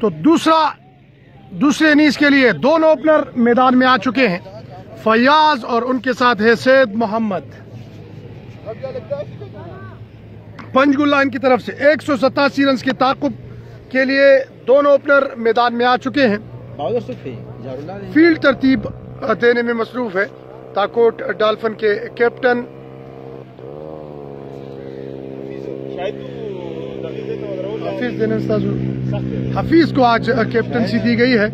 तो दूसरा दूसरे इनिंग्स के लिए दोनों ओपनर मैदान में आ चुके हैं फयाज और उनके साथ है सैद मोहम्मद पंचगुल्ला इनकी तरफ से एक सौ सतासी रन के ताकुब के लिए दोनों ओपनर मैदान में आ चुके हैं फ़ील्ड तरतीब देने में मसरूफ है। ताकोट डाल्फन के कैप्टन। हफीज देने हफीज को आज कैप्टनसी दी गई है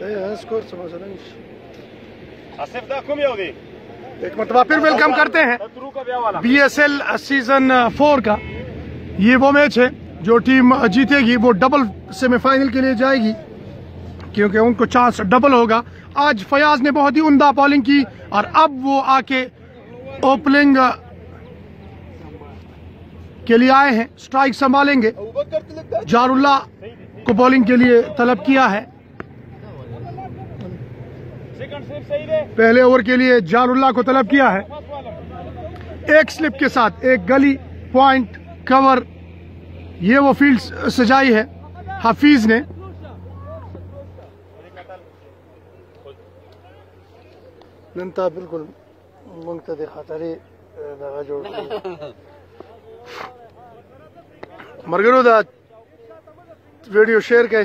सही है स्कोर समझ रहे आसिफ एक मरतबा फिर वेलकम करते हैं। तरू का ब्याह वाला। B S L season four का। ये वो मैच है जो टीम जीतेगी वो डबल सेमीफाइनल के लिए जाएगी क्योंकि उनको चांस डबल होगा। आज फयाज ने बहुत ही उमदा बॉलिंग की और अब वो आके ओपनिंग के लिए आए हैं। स्ट्राइक संभालेंगे। जारुल्ला को बॉलिंग के लिए तलब किया है सेकंड स्लिप सही दे पहले ओवर के लिए जारुल्ला को तलब किया है। एक स्लिप के साथ एक गली पॉइंट कवर। ये वो फ़ील्ड सजाई है हफीज ने। नंता बिल्कुल मुंतद खतरे जोड़ मरगरो दा वीडियो शेयर कई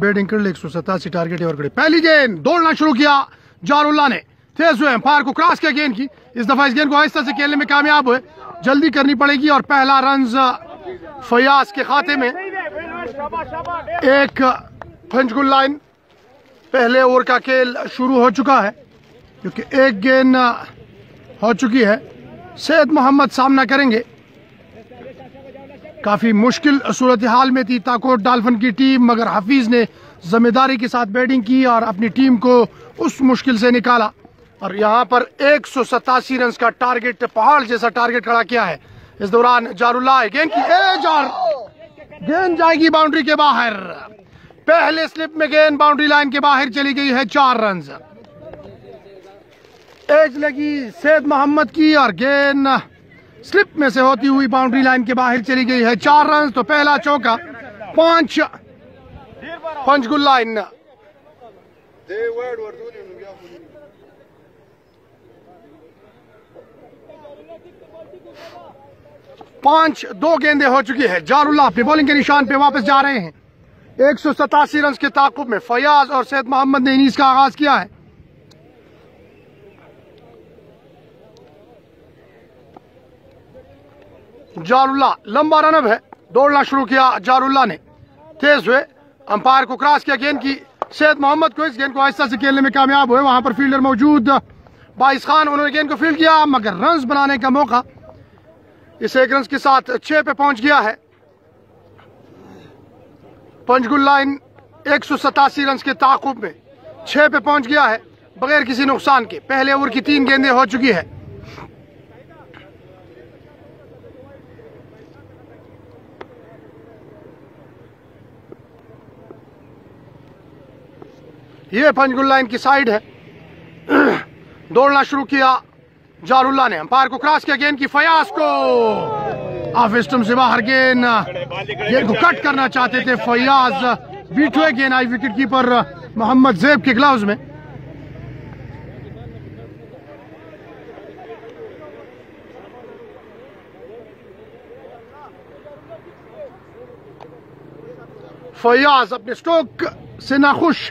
बैटिंग कर ली एक सौ सतासी टारगेट ओवर करे पहली गेंद, दौड़ना शुरू किया जारुल्ला ने। तेज हुए पार को क्रॉस किया गेंद की। इस दफ़ा इस गेंद को आहिस्ता से खेलने में कामयाब हुए। जल्दी करनी पड़ेगी और पहला रन फयाज के खाते में। एक पंचगुल्ला इन, पहले ओवर का खेल शुरू हो चुका है, क्योंकि एक गेंद हो चुकी है। सैयद मोहम्मद सामना करेंगे। काफ़ी मुश्किल सूरत हाल में थी ताकोट डाल्फन की टीम, मगर हफीज ने ज़िम्मेदारी के साथ बैटिंग की और अपनी टीम को उस मुश्किल से निकाला। और यहाँ पर एक सौ सतासी रन का टारगेट, पहाड़ जैसा टारगेट खड़ा किया है। इस दौरान जारुल्ला गेंद की जार गेंद जाएगी बाउंड्री के बाहर। पहले स्लिप में गेंद बाउंड्री लाइन के बाहर चली गई है चार रन एज लगी सैद मोहम्मद की और गेंद। स्लिप में से होती हुई बाउंड्री लाइन के बाहर चली गई है। चार रन तो पहला चौका। पाँच। पंचगुल लाइन। पाँच, दो गेंदे हो चुकी है। जारुल्ला अपनी बॉलिंग के निशान पे वापस जा रहे हैं। एक सौ सतासी रन के ताकुब में फयाज और सैद मोहम्मद ने इनिंग्स का आगाज़ किया है। जारुल्ला, लंबा रनअप है। दौड़ना शुरू किया जारुल्ला ने। तेज हुए। अंपायर को क्रॉस किया गेंद की। सैयद मोहम्मद को इस गेंद को आहिस्ता से खेलने में कामयाब हुए। वहाँ पर फील्डर मौजूद। बाइस खान, उन्होंने गेंद को फ़ील्ड किया, मगर रन बनाने का मौका इस एक रन के साथ छह पे पहुँच गया है। पंचगुल लाइन एक सौ सतासी रन के ताकुब में छह पे पहुँच गया है, बगैर किसी नुकसान के। पहले ओवर की तीन गेंदें हो चुकी है। ये पंचगुल लाइन की साइड है। दौड़ना शुरू किया जारुल्ला ने। अंपायर को क्रॉस किया गेंद की फयाज को। ऑफ़ स्टम्प से बाहर गेंद। गेंद को कट करना चाहते थे, फयाज। बीट हुए गेंद आई विकेट कीपर मोहम्मद जेब के ग्लव्स में। फयाज अपने स्ट्रोक से नाखुश।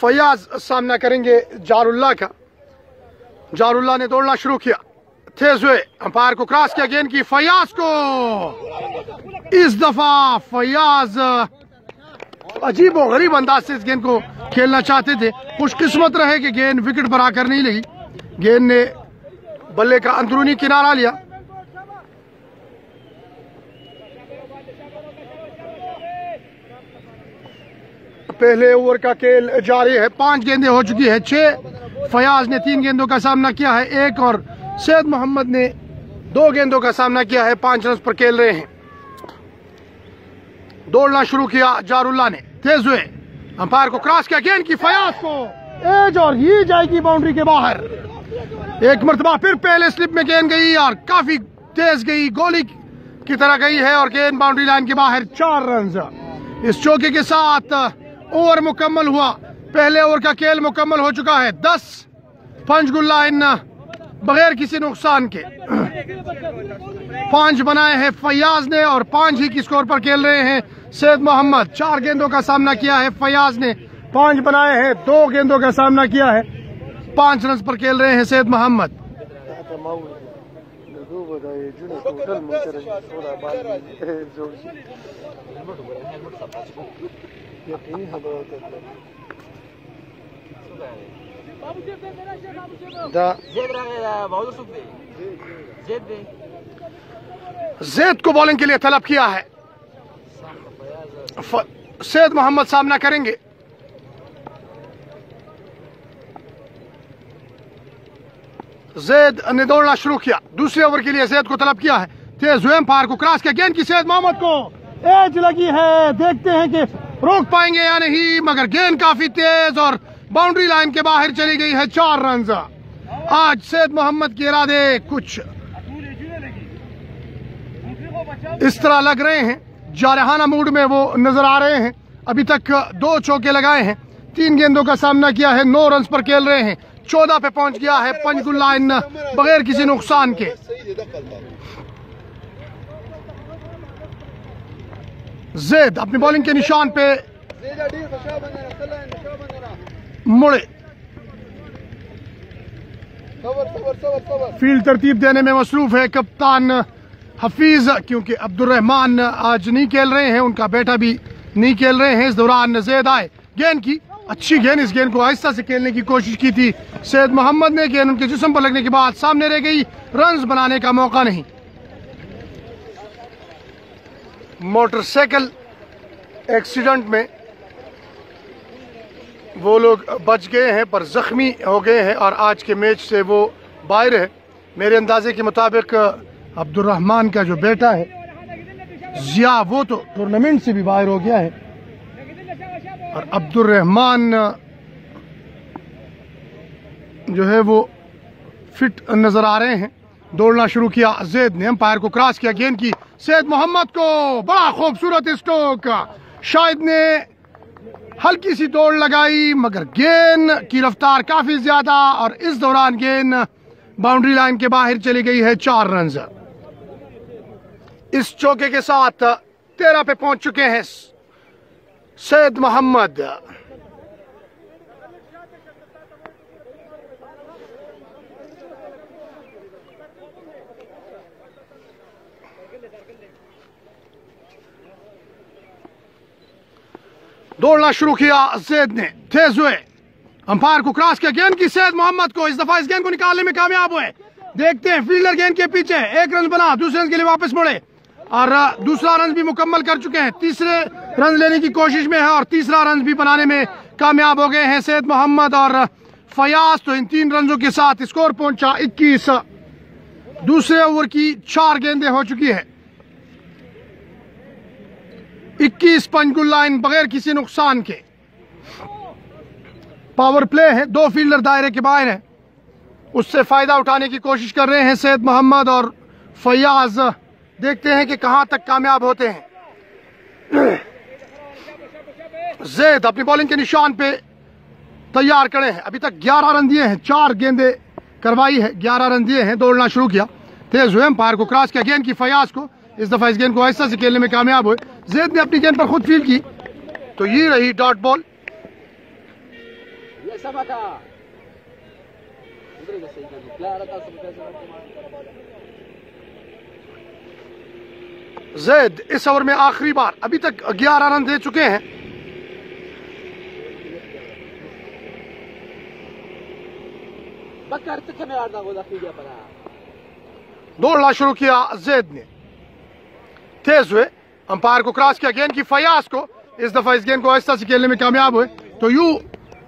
फयाज सामना करेंगे जारुल्ला का जारुल्ला ने दौड़ना शुरू किया तेज हुए अंपायर को क्रॉस किया गेंद की फयाज को इस दफा फयाज अजीब और गरीब अंदाज से इस गेंद को खेलना चाहते थे खुशकिस्मत रहे कि गेंद विकेट पर आकर नहीं लगी गेंद ने बल्ले का अंदरूनी किनारा लिया। पहले ओवर का खेल जारी है। पाँच गेंदें हो चुकी है, छह। फयाज ने तीन गेंदों का सामना किया है, एक और। सैद मोहम्मद ने दो गेंदों का सामना किया है, पाँच रन पर खेल रहे हैं। दौड़ना शुरू किया जारुल्ला ने। तेज हुए। अंपायर को क्रॉस किया गेंद की, फयाज को। एज और ये जाएगी बाउंड्री के बाहर। एक मरतबा फिर पहले स्लिप में गेंद गई और काफ़ी तेज गई। गोली की तरह गई है और गेंद बाउंड्री लाइन के बाहर चार रन इस चौके के साथ ओवर मुकम्मल हुआ। पहले ओवर का खेल मुकम्मल हो चुका है। दस पंचगुल्ला इन बगैर किसी नुकसान के। पाँच बनाए हैं फयाज ने और पाँच ही की स्कोर पर खेल रहे हैं सैयद मोहम्मद। चार गेंदों का सामना किया है फयाज ने। पाँच बनाए हैं, दो गेंदों का सामना किया है। पाँच रन पर खेल रहे हैं सैद मोहम्मद। जैद को बॉलिंग के लिए तलब किया है। सैयद मोहम्मद सामना करेंगे। जैद ने दौड़ना शुरू किया दूसरे ओवर के लिए जैद को तलब किया है तेज हुए पार को क्रॉस किया गेंद की सैद मोहम्मद को एज लगी है देखते हैं कि रोक पाएँगे या नहीं मगर गेंद काफ़ी तेज और बाउंड्री लाइन के बाहर चली गई है चार रन आज सैद मोहम्मद के इरादे कुछ इस तरह लग रहे हैं जारहाना मूड में वो नज़र आ रहे हैं अभी तक दो चौके लगाए हैं तीन गेंदों का सामना किया है नौ रन पर खेल रहे हैं चौदह पे पहुँच गया है पंचगुल्ला इन बगैर किसी नुकसान के। जेद अपनी बॉलिंग के निशान पे। मुड़े। फ़ील्ड तरतीब देने में मसरूफ है कप्तान हफीज, क्योंकि अब्दुलरहमान आज नहीं खेल रहे हैं, उनका बेटा भी नहीं खेल रहे हैं। इस दौरान जैद आए। गेंद की अच्छी गेंद, इस गेंद को आहिस्ता से खेलने की कोशिश की थी। सैयद मोहम्मद ने गेंद उनके जिस्म पर लगने के बाद सामने रह गई। रन बनाने का मौका नहीं। मोटरसाइकिल एक्सीडेंट में वो लोग बच गए हैं, पर जख्मी हो गए हैं, और आज के मैच से वो बाहर है। मेरे अंदाजे के मुताबिक अब्दुलरहमान का जो बेटा है, जिया, वो तो टूर्नामेंट से भी बाहर हो गया है। और अब्दुलरहमान जो है वो फिट नज़र आ रहे हैं। दौड़ना शुरू किया जैद ने अंपायर को क्रॉस किया गेंद की। सैद मोहम्मद को बड़ा खूबसूरत स्ट्रोक शायद ने हल्की सी दौड़ लगाई, मगर गेंद की रफ्तार काफ़ी ज़्यादा और इस दौरान गेंद बाउंड्री लाइन के बाहर चली गई है चार रन इस चौके के साथ तेरह पे पहुँच चुके हैं सैयद मोहम्मद। दौड़ना शुरू किया जैद ने, तेज हुए। अंपायर को क्रॉस किया गेंद की सैद मोहम्मद को इस दफ़ा इस गेंद को निकालने में कामयाब हुए। देखते हैं फील्डर गेंद के पीछे, एक रन बना, दूसरे रन के लिए वापस मुड़े। और दूसरा रन भी मुकम्मल कर चुके हैं। तीसरे रन लेने की कोशिश में है और तीसरा रन भी बनाने में कामयाब हो गए हैं सैद मोहम्मद और फयाज। तो इन तीन रनों के साथ स्कोर पहुँचा 21 दूसरे ओवर की चार गेंदें हो चुकी है। 21 पंचगुल्ला इन बगैर किसी नुकसान के। पावर प्ले है, दो फील्डर दायरे के बाहर हैं। उससे फ़ायदा उठाने की कोशिश कर रहे हैं सैद मोहम्मद और फयाज। देखते हैं कि कहाँ तक कामयाब होते हैं। जैद अपनी बॉलिंग के निशान पे तैयार खड़े हैं। अभी तक 11 रन दिए हैं, चार गेंदे करवाई है। 11 रन दिए हैं, दौड़ना शुरू किया। तेज हुए पार को क्रॉस किया। गेंद की फयाज को इस दफ़ा इस गेंद को आहिस्ता से खेलने में कामयाब हुए। जैद ने अपनी गेंद पर खुद फील की। तो ये रही डॉट बॉल जैद इस ओवर में आखिरी बार। अभी तक 11 रन दे चुके हैं। दौड़ना शुरू किया जैद ने। तेज हुए। अंपायर को क्रॉस किया गेंद की फयाज को। इस दफ़ा इस गेंद को आहिस्ता से खेलने में कामयाब हुए। तो यू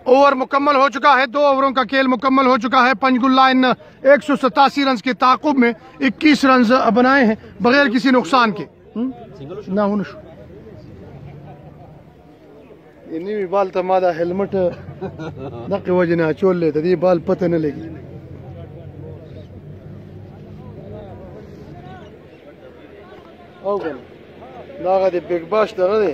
ओवर मुकम्मल हो चुका है, दो ओवरों का खेल मुकम्मल हो चुका है। पंचगुल्ला इन एक सौ सतासी रन के ताकुब में इक्कीस रन बनाए हैं, बगैर किसी नुकसान के। हम्म? इन्हीं भी बाल तो तमादा हेलमेट वजह चोल तो ये बाल पता न लगी। दे बिग तो दे।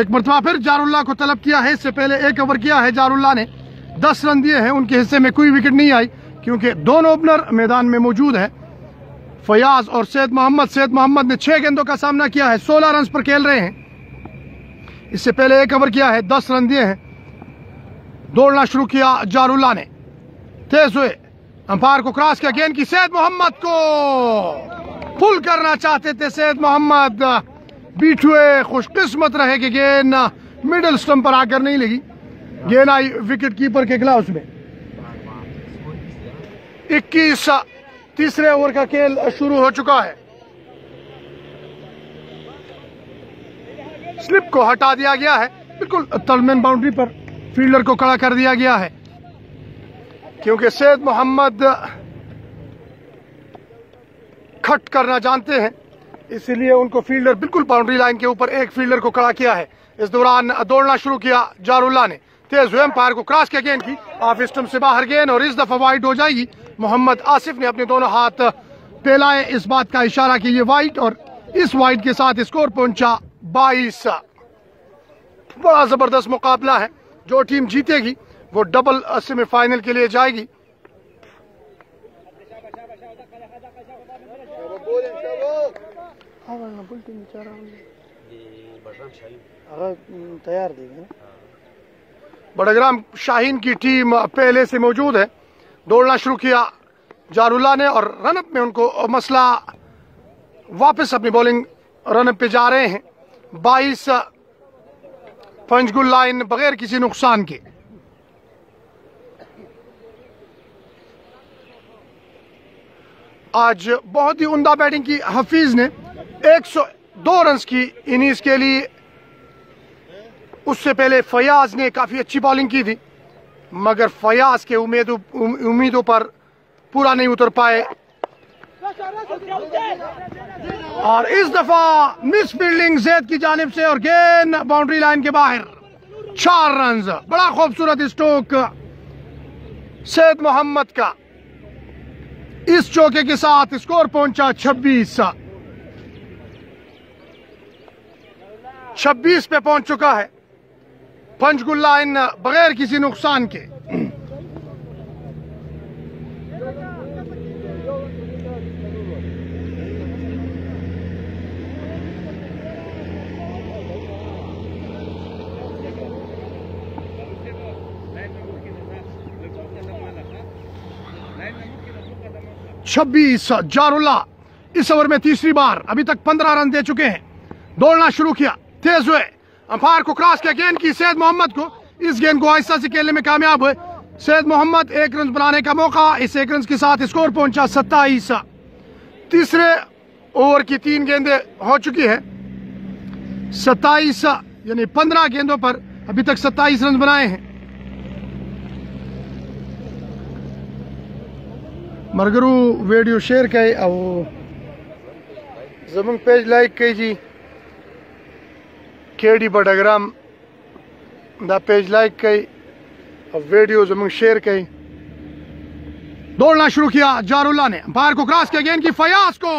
एक मरतबा फिर जारुल्ला को तलब किया है इससे पहले एक ओवर किया है जारुल्ला ने दस रन दिए हैं उनके हिस्से में कोई विकेट नहीं आई क्योंकि दोनों ओपनर मैदान में मौजूद है फयाज और सैयद मोहम्मद सैयद मोहम्मद ने छह गेंदों का सामना किया है सोलह रन पर खेल रहे हैं इससे पहले एक ओवर किया है, दस रन दिए हैं। दौड़ना शुरू किया जारुल्ला ने। तेज हुए। अंपायर को क्रॉस किया, गेंद की। सैद मोहम्मद को पुल करना चाहते थे सैद मोहम्मद। बीट हुए खुशकिस्मत रहे कि गेंद मिडिल स्टंप पर आकर नहीं लगी। गेंद आई विकेट कीपर के ग्लाउस में। इक्कीस, तीसरे ओवर का खेल शुरू हो चुका है। स्लिप को हटा दिया गया है। बिल्कुल तलमैन बाउंड्री पर फील्डर को खड़ा कर दिया गया है। क्योंकि सैद मोहम्मद खट करना जानते हैं, इसीलिए उनको फील्डर बिल्कुल बाउंड्री लाइन के ऊपर एक फील्डर को खड़ा किया है। इस दौरान दौड़ना शुरू किया जारुल्ला ने। तेज हुए एम्पायर को क्रॉस किया गेंद की। ऑफ़ स्टम्प से बाहर गेंद और इस दफ़ा वाइड हो जाएगी। मोहम्मद आसिफ ने अपने दोनों हाथ फैलाए इस बात का इशारा कि ये वाइट और इस वाइट के साथ स्कोर पहुँचा। बाईस। बड़ा ज़बरदस्त मुकाबला है। जो टीम जीतेगी वो डबल सेमीफाइनल के लिए जाएगी। तैयार बड़ग्राम शाहीन की टीम पहले से मौजूद है। दौड़ना शुरू किया जारुल्ला ने और रनअप में उनको मसला वापस अपनी बॉलिंग रनअप पे जा रहे हैं। 22 पंचगुल लाइन बगैर किसी नुकसान के। आज बहुत ही उमदा बैटिंग की हफीज ने 102 रन की इनिंग्स के लिए, उससे पहले फयाज ने काफ़ी अच्छी बॉलिंग की थी, मगर फयाज के उम्मीद उम्मीदों पर पूरा नहीं उतर पाए। और इस दफ़ा मिस फील्डिंग जैद की जानब से और गेंद बाउंड्री लाइन के बाहर चार रन बड़ा खूबसूरत स्ट्रोक सैद मोहम्मद का। इस चौके के साथ स्कोर पहुँचा 26 26 पे पहुँच चुका है। पंचगुल्ला इन बगैर किसी नुकसान के। छब्बीस जारुल्ला। इस ओवर में तीसरी बार अभी तक पंद्रह रन दे चुके हैं। दौड़ना शुरू किया। तेज हुए। अंपायर को क्रॉस किया। गेंद की। सैद मोहम्मद को। इस गेंद को आहिस्ता से खेलने में कामयाब हुए। सैद मोहम्मद एक रन बनाने का मौका। इस एक रन के साथ स्कोर पहुँचा सत्ताईस। तीसरे ओवर की तीन गेंदें हो चुकी है। सत्ताईस, यानी पंद्रह गेंदों पर अभी तक सत्ताईस रन बनाए हैं। वीडियो शेयर कई और जमंग पेज लाइक कई जी केडी बडग्राम दा पेज लाइक कई और वीडियो जमंग शेयर कई दौड़ना शुरू किया जारुल्ला ने अंपायर को क्रॉस किया गेंद की फयाज को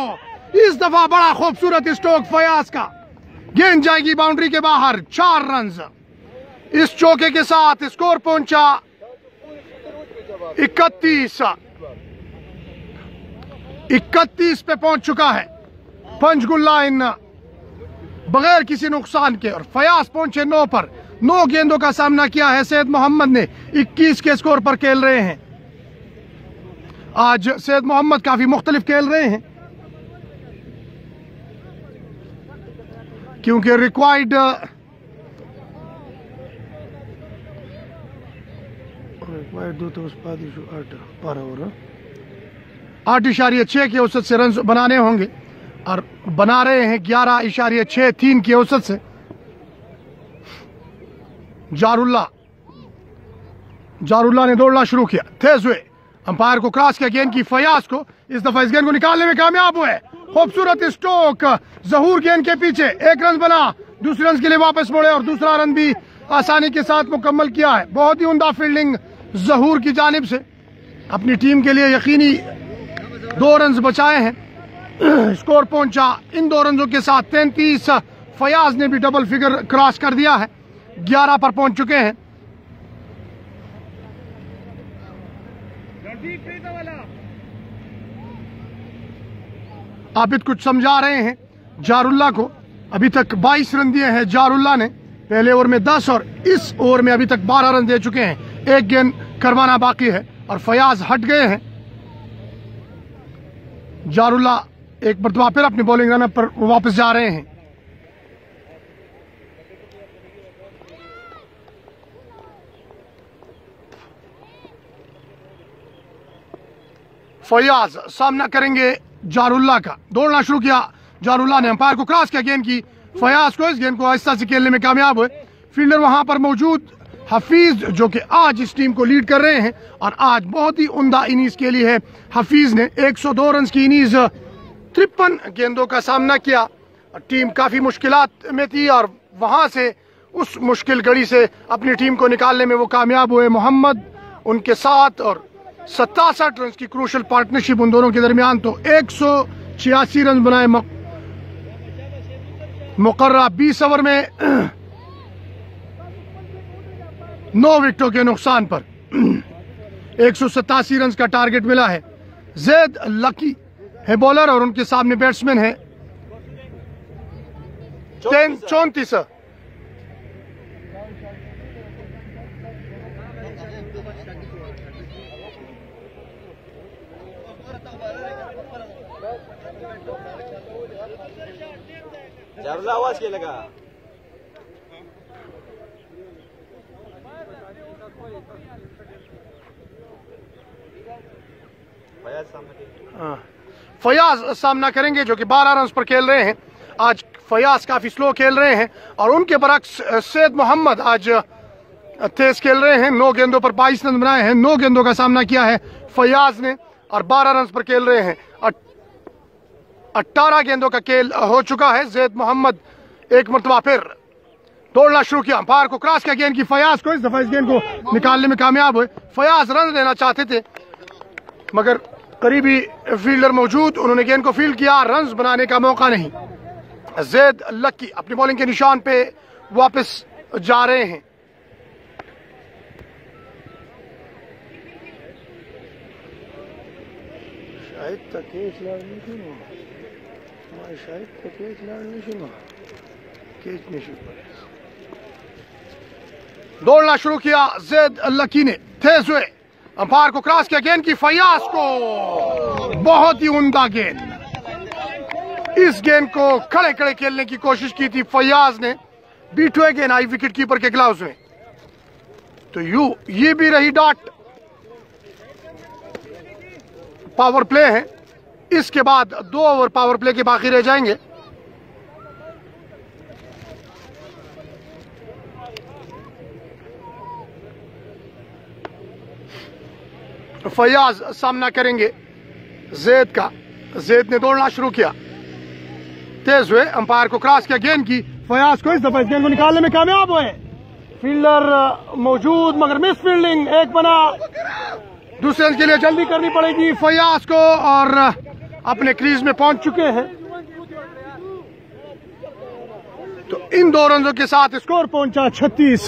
इस दफ़ा बड़ा खूबसूरत स्ट्रोक फयाज का गेंद जाएगी बाउंड्री के बाहर चार रन इस चौके के साथ स्कोर पहुँचा इकतीस इकतीस पे पहुँच चुका है। पंचगुल्ला इन बगैर किसी नुकसान के और फयाज पहुँचे नौ पर। नौ गेंदों का सामना किया है सैयद मोहम्मद ने। 21 के स्कोर पर खेल रहे हैं। आज सैयद मोहम्मद काफ़ी मुख्तलिफ़ खेल रहे हैं। क्योंकि रिक्वायर्ड रिक्वायर्ड दो तो उस बारह ओवर आठ इशारिया छः के औसत से रन बनाने होंगे। और बना रहे हैं ग्यारह इशारिया छः तीन की औसत से। जारुल्ला। जारुल्ला ने दौड़ना शुरू किया। तेज हुए। अंपायर को क्रॉस किया गेंद की फयाज को। इस दफ़ा इस गेंद को निकालने में कामयाब हुए। खूबसूरत स्ट्रोक जहूर गेंद के पीछे एक रन बना। दूसरे रन के लिए वापस मुड़े और दूसरा रन भी आसानी के साथ मुकम्मल किया है। बहुत ही उमदा फील्डिंग जहूर की जानब से। अपनी टीम के लिए यकीनी दो रन बचाए हैं। स्कोर पहुँचा। इन दो रनों के साथ तैंतीस, फयाज ने भी डबल फिगर क्रॉस कर दिया है। ग्यारह पर पहुँच चुके हैं। आबिद कुछ समझा रहे हैं जारुल्ला को। अभी तक 22 रन दिए हैं जारुल्ला ने। पहले ओवर में 10 और इस ओवर में अभी तक 12 रन दे चुके हैं। एक गेंद करवाना बाकी है और फयाज हट गए हैं। जारुल्ला, एक मरतबा फिर अपनी बॉलिंग रन पर वापस जा रहे हैं। फयाज सामना करेंगे जारुल्ला का। दौड़ना शुरू किया। जारुल्ला ने अंपायर को क्रॉस किया गेंद की। फयाज को इस गेंद को आहिस्ता से खेलने में कामयाब हुए। फील्डर वहाँ पर मौजूद। हफीज, जो कि आज इस टीम को लीड कर रहे हैं और आज बहुत ही उमदा इनिंग्स के लिए है। हफीज ने 102 रन की इनिंग्स, तिरपन गेंदों का सामना किया। टीम काफ़ी मुश्किल में थी और वहाँ से, उस मुश्किल घड़ी से अपनी टीम को निकालने में वो कामयाब हुए। मोहम्मद, उनके साथ और सत्तासठ रन की क्रूशल पार्टनरशिप उन दोनों के दरमियान तो एक सौ छियासी रन बनाए मुकर्रा बीस ओवर में। नौ विकेटों के नुकसान पर। एक सौ सतासी रन का टारगेट मिला है। जैद लकी है बॉलर और उनके सामने बैट्समैन है। चौंतीस। आवाज़ केलं का फयाज सामने हाँ। फयाज सामना करेंगे जो कि 12 रन पर खेल रहे हैं। आज फयाज काफ़ी स्लो खेल रहे हैं और उनके बरक्स सैयद मोहम्मद आज तेज खेल रहे हैं। नौ गेंदों पर 22 रन बनाए हैं। नौ गेंदों का सामना किया है फयाज ने और 12 रन पर खेल रहे हैं। अट्ठारह गेंदों का खेल हो चुका है। जैद मोहम्मद एक मरतबा फिर दौड़ना शुरू किया। अंपायर को क्रॉस किया गेंद की। फयाज को इस दफ़ा इस गेंद को निकालने में कामयाब हुए। फयाज रन लेना चाहते थे, मगर करीबी फील्डर मौजूद उन्होंने गेंद को फ़ील्ड किया रन बनाने का मौका नहीं। जैद लक्की अपनी बॉलिंग के निशान पे वापस जा रहे हैं। शायद तक शायद तक दौड़ना शुरू किया जैद लकी ने। तेज हुए। अंपायर को क्रॉस किया, गेंद की फयाज को। बहुत ही उमदा गेंद। इस गेंद को खड़े खड़े खेलने की कोशिश की थी फयाज ने। बीट हुए गेंद, आई विकेट कीपर के ग्लाउज में। तो यू, ये भी रही डॉट। पावर प्ले है। इसके बाद दो ओवर पावर प्ले के बाकी रह जाएँगे। फयाज सामना करेंगे। जैद का। जैद ने दौड़ना शुरू किया। तेज हुए, अंपायर को क्रॉस किया, गेंद की। फयाज को इस दफ़ा इस गेंद को निकालने में कामयाब हुए। फील्डर मौजूद, मगर मिस फील्डिंग एक बना। दूसरे के लिए जल्दी करनी पड़ेगी फयाज को, और अपने क्रीज में पहुँच चुके हैं। तो इन दो रनों के साथ स्कोर पहुँचा छत्तीस।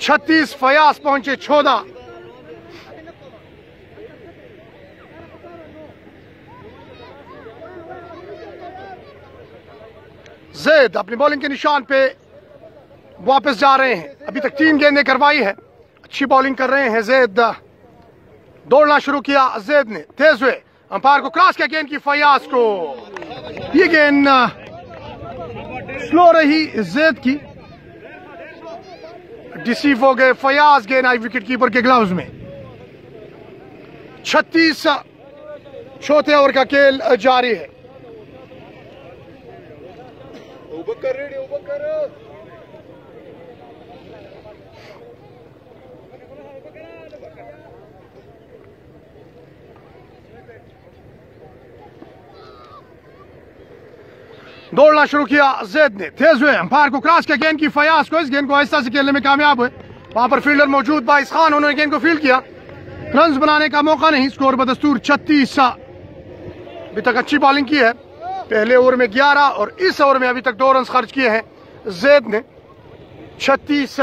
छत्तीस फयाज पहुँचे चौदह जैद अपनी बॉलिंग के निशान पे वापस जा रहे हैं। अभी तक तीन गेंदें करवाई है। अच्छी बॉलिंग कर रहे हैं जैद। दौड़ना शुरू किया जैद ने। तेज हुए। अंपायर को क्रॉस किया गेंद की फयाज को। ये गेंद स्लो रही जैद की। डिसीव हो गए फयाज गेंद आई विकेट कीपर के ग्लव्स में। छत्तीस, चौथे ओवर का खेल जारी है। दौड़ना शुरू किया जैद ने. तेज हुए. अंपायर को क्रॉस किया. गेंद की फयाज को इस गेंद को आहिस्ता से खेलने में कामयाब हुए. वहाँ पर फील्डर मौजूद बाइस खान, उन्होंने गेंद को फ़ील्ड किया. रन बनाने का मौका नहीं. स्कोर बदस्तूर छत्तीस अभी तक अच्छी बॉलिंग की है. पहले ओवर में ग्यारह और इस ओवर में अभी तक दो रन खर्च किए हैं। जैद ने छत्तीस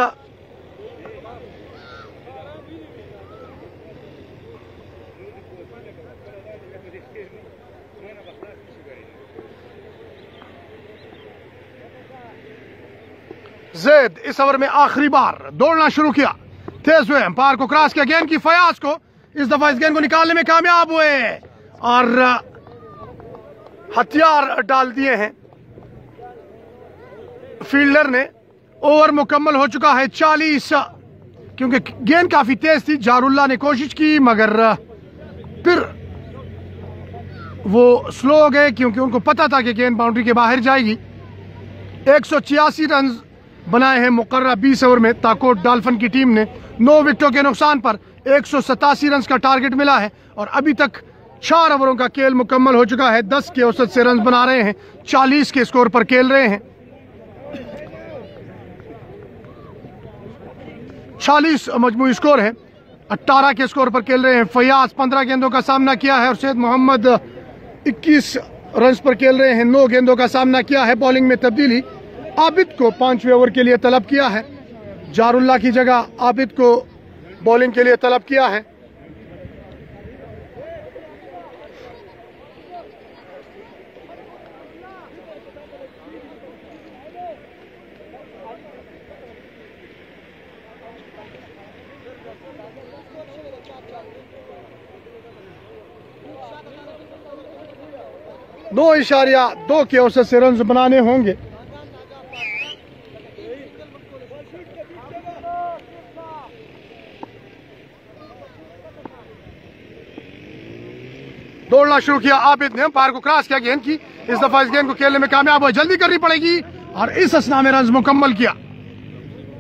जैद, इस ओवर में आखिरी बार दौड़ना शुरू किया। तेज हुए, अंपायर को क्रॉस किया। गेंद की फयाज को इस दफ़ा इस गेंद को निकालने में कामयाब हुए। और हथियार डाल दिए हैं। फील्डर ने ओवर मुकम्मल हो चुका है चालीस। क्योंकि गेंद काफ़ी तेज थी, जारुल्ला ने कोशिश की, मगर फिर वो स्लो हो गए, क्योंकि उनको पता था कि गेंद बाउंड्री के बाहर जाएगी। एक सौ छियासी रन बनाए हैं मुकर्रा बीस ओवर में। ताकोट डाल्फन की टीम ने नौ विकेटों के नुकसान पर एक सौ सतासी रन का टारगेट मिला है, और अभी तक चार ओवरों का खेल मुकम्मल हो चुका है। दस के औसत से रन बना रहे हैं। चालीस के स्कोर पर खेल रहे हैं। चालीस मजमू स्कोर है। अट्ठारह के स्कोर पर खेल रहे हैं। फयाज पंद्रह गेंदों का सामना किया है और सैद मोहम्मद इक्कीस रन पर खेल रहे हैं। नौ गेंदों का सामना किया है। बॉलिंग में तब्दीली। आबिद को पाँचवें ओवर के लिए तलब किया है। जारुल्ला की जगह आबिद को बॉलिंग के लिए तलब किया है। दो इशारिया, दो के औसत से रन बनाने होंगे। दौड़ना शुरू किया आबिद ने अंपायर को क्रॉस किया गेंद की। इस दफ़ा इस गेंद को खेलने में कामयाब हुआ जल्दी करनी पड़ेगी। और इस असना में रन मुकम्मल किया।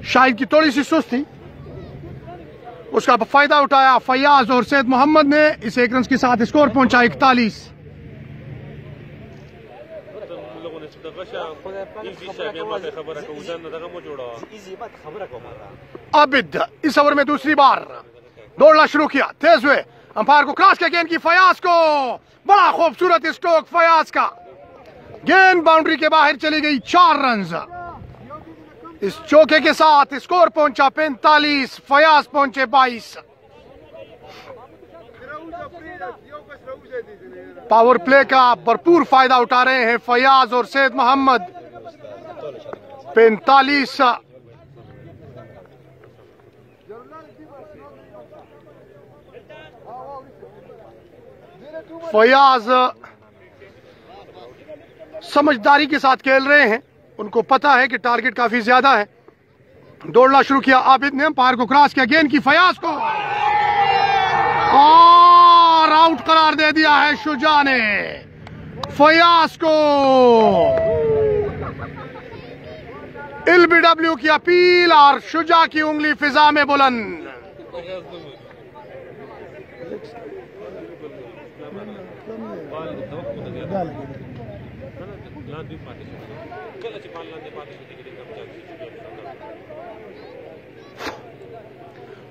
शाहिद की थोड़ी सी सुस्त थी। उसका फ़ायदा उठाया फयाज और सैद मोहम्मद ने। इस एक रन के साथ स्कोर पहुँचा इकतालीस। आबिद इस ओवर में दूसरी बार दौड़ना शुरू किया तेज हुए अंपायर को क्रॉस किया गेंद की फयाज को बड़ा खूबसूरत स्ट्रोक फयाज का गेंद बाउंड्री के बाहर चली गई चार रन इस चौके के साथ स्कोर पहुँचा पैंतालीस फयाज पहुँचे बाईस पावर प्ले का भरपूर फ़ायदा उठा रहे हैं फयाज और सैद मोहम्मद। पैंतालीस। फयाज समझदारी के साथ खेल रहे हैं। उनको पता है कि टारगेट काफ़ी ज़्यादा है। दौड़ना शुरू किया। आबिद ने अंपायर को क्रॉस किया गेंद की फयाज को। और आउट करार दे दिया है शुजा ने। फयास को एलबीडब्ल्यू की अपील और शुजा की उंगली फिजा में बुलंद।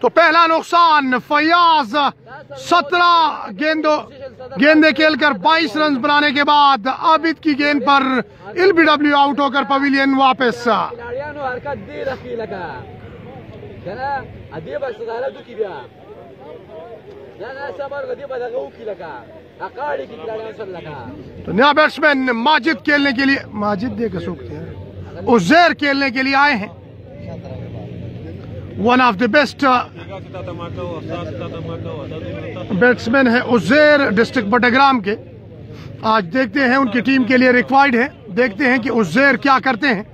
तो पहला नुकसान फयाज सत्रह गेंदों गेंदे खेलकर 22 रन बनाने के बाद आबिद की गेंद पर एलबीडब्ल्यू आउट होकर पवेलियन वापस। तो नया बैट्समैन माजिद खेलने के लिए माजिद दे के सूखते हैं उजैर खेलने के लिए आए हैं। One of the best batsman है उजैर डिस्ट्रिक्ट बटाग्राम के। आज देखते हैं उनकी टीम के लिए रिक्वायर्ड है। देखते हैं कि उजैर क्या करते हैं।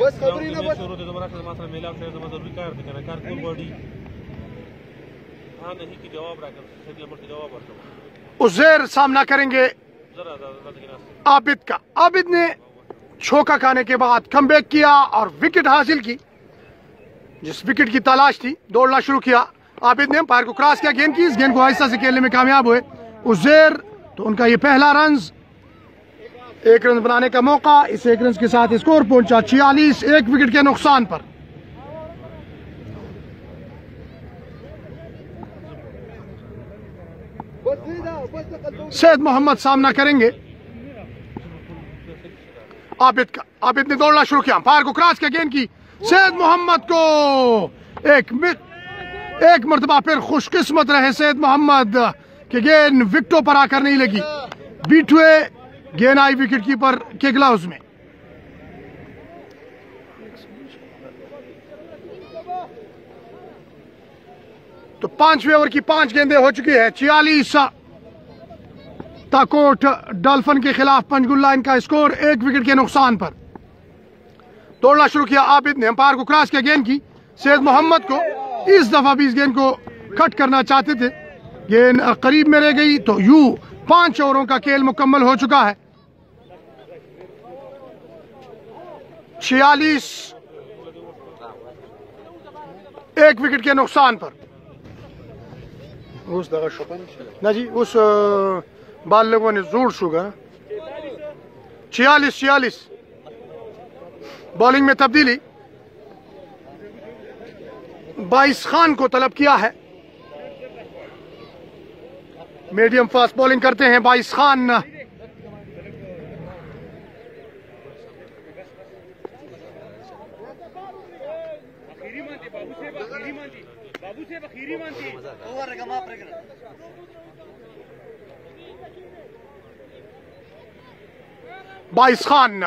बस खबरी ना बस। हाँ नहीं की जवाब के जवाब उजैर सामना करेंगे आबिद का। आबिद ने छोका खाने के बाद कमबैक किया और विकेट हासिल की, जिस विकेट की तलाश थी, दौड़ना शुरू किया। आबिद ने अंपायर को क्रॉस किया, गेंद की। इस गेंद को आहिस्ता से खेलने में कामयाब हुए। उजैर तो उनका ये पहला रन एक रन बनाने का मौका, इस एक रन के साथ स्कोर पहुँचा छियालीस, एक विकेट के नुकसान पर। सैयद मोहम्मद सामना करेंगे। आबिद का आबिद ने दौड़ना शुरू किया, फायर को क्रॉस किया गेंद की। सैद मोहम्मद को एक एक मरतबा फिर खुशकिस्मत रहे सैद मोहम्मद कि गेंद विकेटों पर आकर नहीं लगी। बीट हुए गेंद आई विकेट कीपर के ग्लव्स में। तो पाँचवें ओवर की पाँच गेंदें हो चुकी है, छियालीस ताकोट डॉल्फिन के खिलाफ पंचगुल्ला इनका स्कोर एक विकेट के नुकसान पर। तोड़ना शुरू किया आबिद ने अंपायर को क्रॉस किया गेंद की। सैयद मोहम्मद को इस दफ़ा भी इस गेंद को कट करना चाहते थे। गेंद करीब में रह गई तो यू पाँच ओवरों का खेल मुकम्मल हो चुका है। छियालीस एक विकेट के नुकसान पर। उस दगा ना जी उस अ, बाल लोगों ने ज़ोर शुगा छियालीस छियालीस। बॉलिंग में तब्दीली। बाईस खान को तलब किया है। मीडियम फास्ट बॉलिंग करते हैं बाईस खान। बाईस खान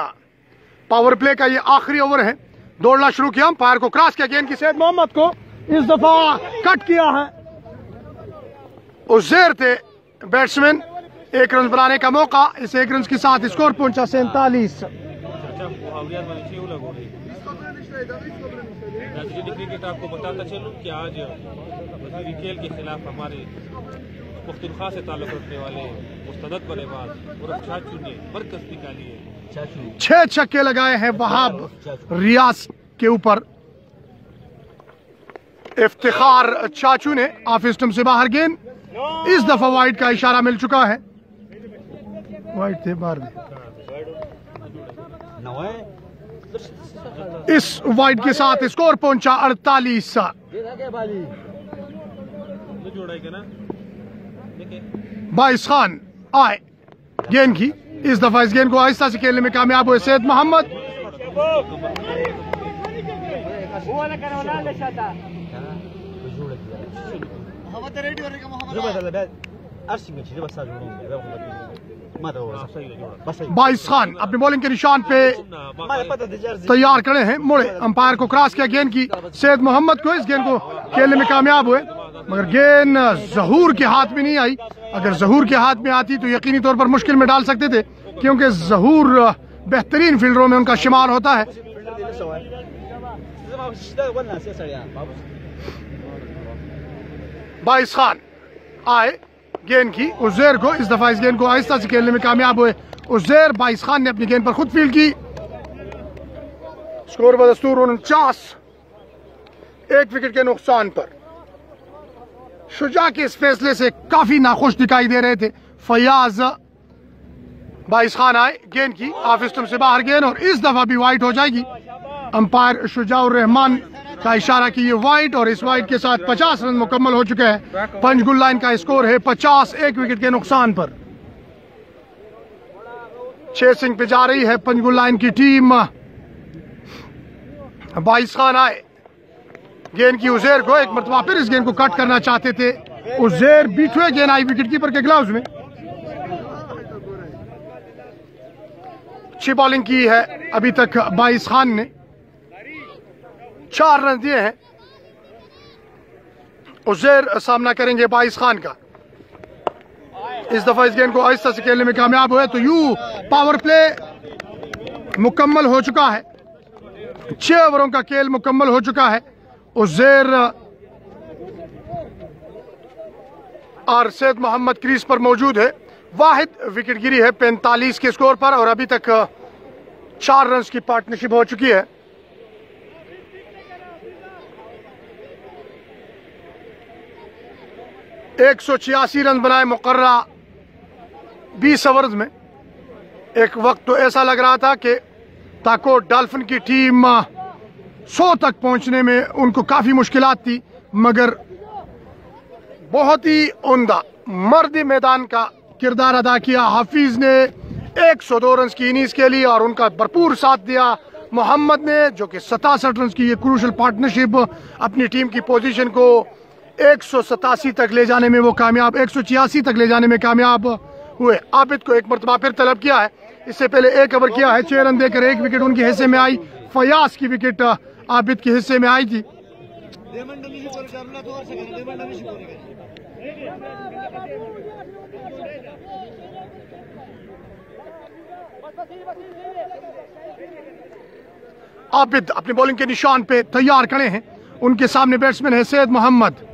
पावर प्ले का ये आखिरी ओवर है। दौड़ना शुरू किया अंपायर को क्रॉस किया गेंद की सैयद मोहम्मद को। इस दफ़ा कट किया है। उजैर थे बैट्समैन एक रन बनाने का मौका। इस एक रन के साथ स्कोर पहुँचा सैतालीस। आपको बताता चलूँ कि आज खेल के खिलाफ हमारे पुख्तनख्वा से ताल्लुक रखने वाले मुस्तद बल्लेबाज उर्फ़ चाचू ने बरकस निकाली है। छह छक्के लगाए हैं वहाब रियाज के ऊपर। इफ्तार चाचू ने ऑफ़ स्टम्प से बाहर गेंद। इस दफ़ा वाइट का इशारा मिल चुका है। वाइट थे बाहर इस वाइट के साथ स्कोर पहुँचा अड़तालीस तो बाईस खान, आए। गेंद की। इस दफ़ा इस गेंद को आहिस्ता से खेलने में कामयाब हुए सैद मोहम्मद। बाईस खान, अपनी बॉलिंग के निशान पे तैयार खड़े हैं। मुड़े, अंपायर को क्रॉस किया गेंद की। सैद मोहम्मद को इस गेंद को खेलने में कामयाब हुए। मगर गेंद जहूर के हाथ में नहीं आई। अगर जहूर के हाथ में आती तो यकीनी तौर पर मुश्किल में डाल सकते थे, क्योंकि जहूर बेहतरीन फील्डरों में उनका शुमार होता है। बाईस खान आए गेंद की। उजैर को, इस दफ़ा इस गेंद को आहिस्ता से खेलने में कामयाब हुए। उजैर बाईस खान ने अपनी गेंद पर खुद फ़ील्ड की। स्कोर बदस्तूर उनचास। एक विकेट के नुकसान पर। शुजा के इस फैसले से काफ़ी नाखुश दिखाई दे रहे थे। फयाज बाईस खान आए, गेंद की ऑफ़ स्टम्प से बाहर गेंद और इस दफ़ा भी वाइट हो जाएगी। अंपायर शुजाउर रहमान का इशारा की ये वाइट और इस वाइट के साथ 50 रन मुकम्मल हो चुके हैं। पंचगुल लाइन का स्कोर है 50 एक विकेट के नुकसान पर। चेसिंग पे जा रही है पंजगुल लाइन की टीम। बाईस खान आए गेंद की उजेर को एक मरतबा फिर इस गेंद को कट करना चाहते थे। उजेर बीठवे गेंद आई विकेट कीपर के ग्लव्स में। अच्छी बॉलिंग की है अभी तक बाईस खान ने। चार रन दिए हैं। उजेर सामना करेंगे बाईस खान का। इस दफ़ा इस गेंद को आहिस्ता से खेलने में कामयाब हुए तो यू पावर प्ले मुकम्मल हो चुका है। छह ओवरों का खेल मुकम्मल हो चुका है। उजेर और सैद मोहम्मद क्रीज पर मौजूद है। वाहिद विकेट गिरी है पैंतालीस के स्कोर पर और अभी तक चार रन की पार्टनरशिप हो चुकी है। एक सौ छियासी रन बनाए मुकर्रा बीस ओवर्स में। एक वक्त तो ऐसा लग रहा था कि ताको डॉल्फिन की टीम सौ तक पहुँचने में उनको काफ़ी मुश्किल थी, मगर बहुत ही उमदा, मर्द मैदान का किरदार अदा किया। हाफिज ने 102 रन की इनिंग्स के लिए और उनका भरपूर साथ दिया। मोहम्मद ने, जो कि सतासठ रन की ये क्रूशल पार्टनरशिप अपनी टीम की पोजीशन को एक तक ले जाने में वो कामयाब, एक तक ले जाने में कामयाब हुए। आबिद को एक मरतबा फिर तलब किया है। इससे पहले एक ओवर किया है, छह रन देकर एक विकेट उनके हिस्से में आई। फयाज की विकेट आबिद के हिस्से में आई थी। आबिद अपनी बॉलिंग के निशान पे तैयार खड़े हैं। उनके सामने बैट्समैन है सैयद मोहम्मद।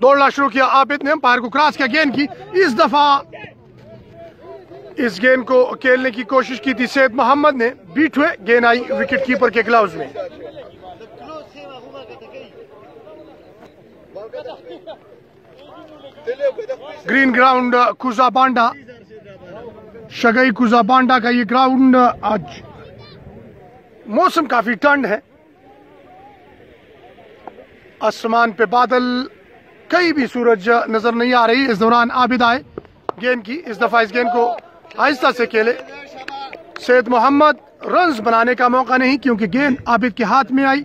दौड़ना शुरू किया। आबिद ने अंपायर को क्रॉस किया गेंद की। इस दफ़ा इस गेंद को खेलने की कोशिश की थी सैद मोहम्मद ने। बीट हुए, गेंद आई विकेट कीपर के ग्लव्स में। Green ground Kuza Banda. शगई कुजा बांडा का ये ग्राउंड आज मौसम काफ़ी ठंड है। आसमान पे बादल कहीं भी सूरज नज़र नहीं आ रही। इस दौरान आबिद आए। गेंद की, इस दफ़ा इस गेंद को आहिस्ता से खेले। सैद मोहम्मद रन बनाने का मौका नहीं, क्योंकि गेंद आबिद के हाथ में आई।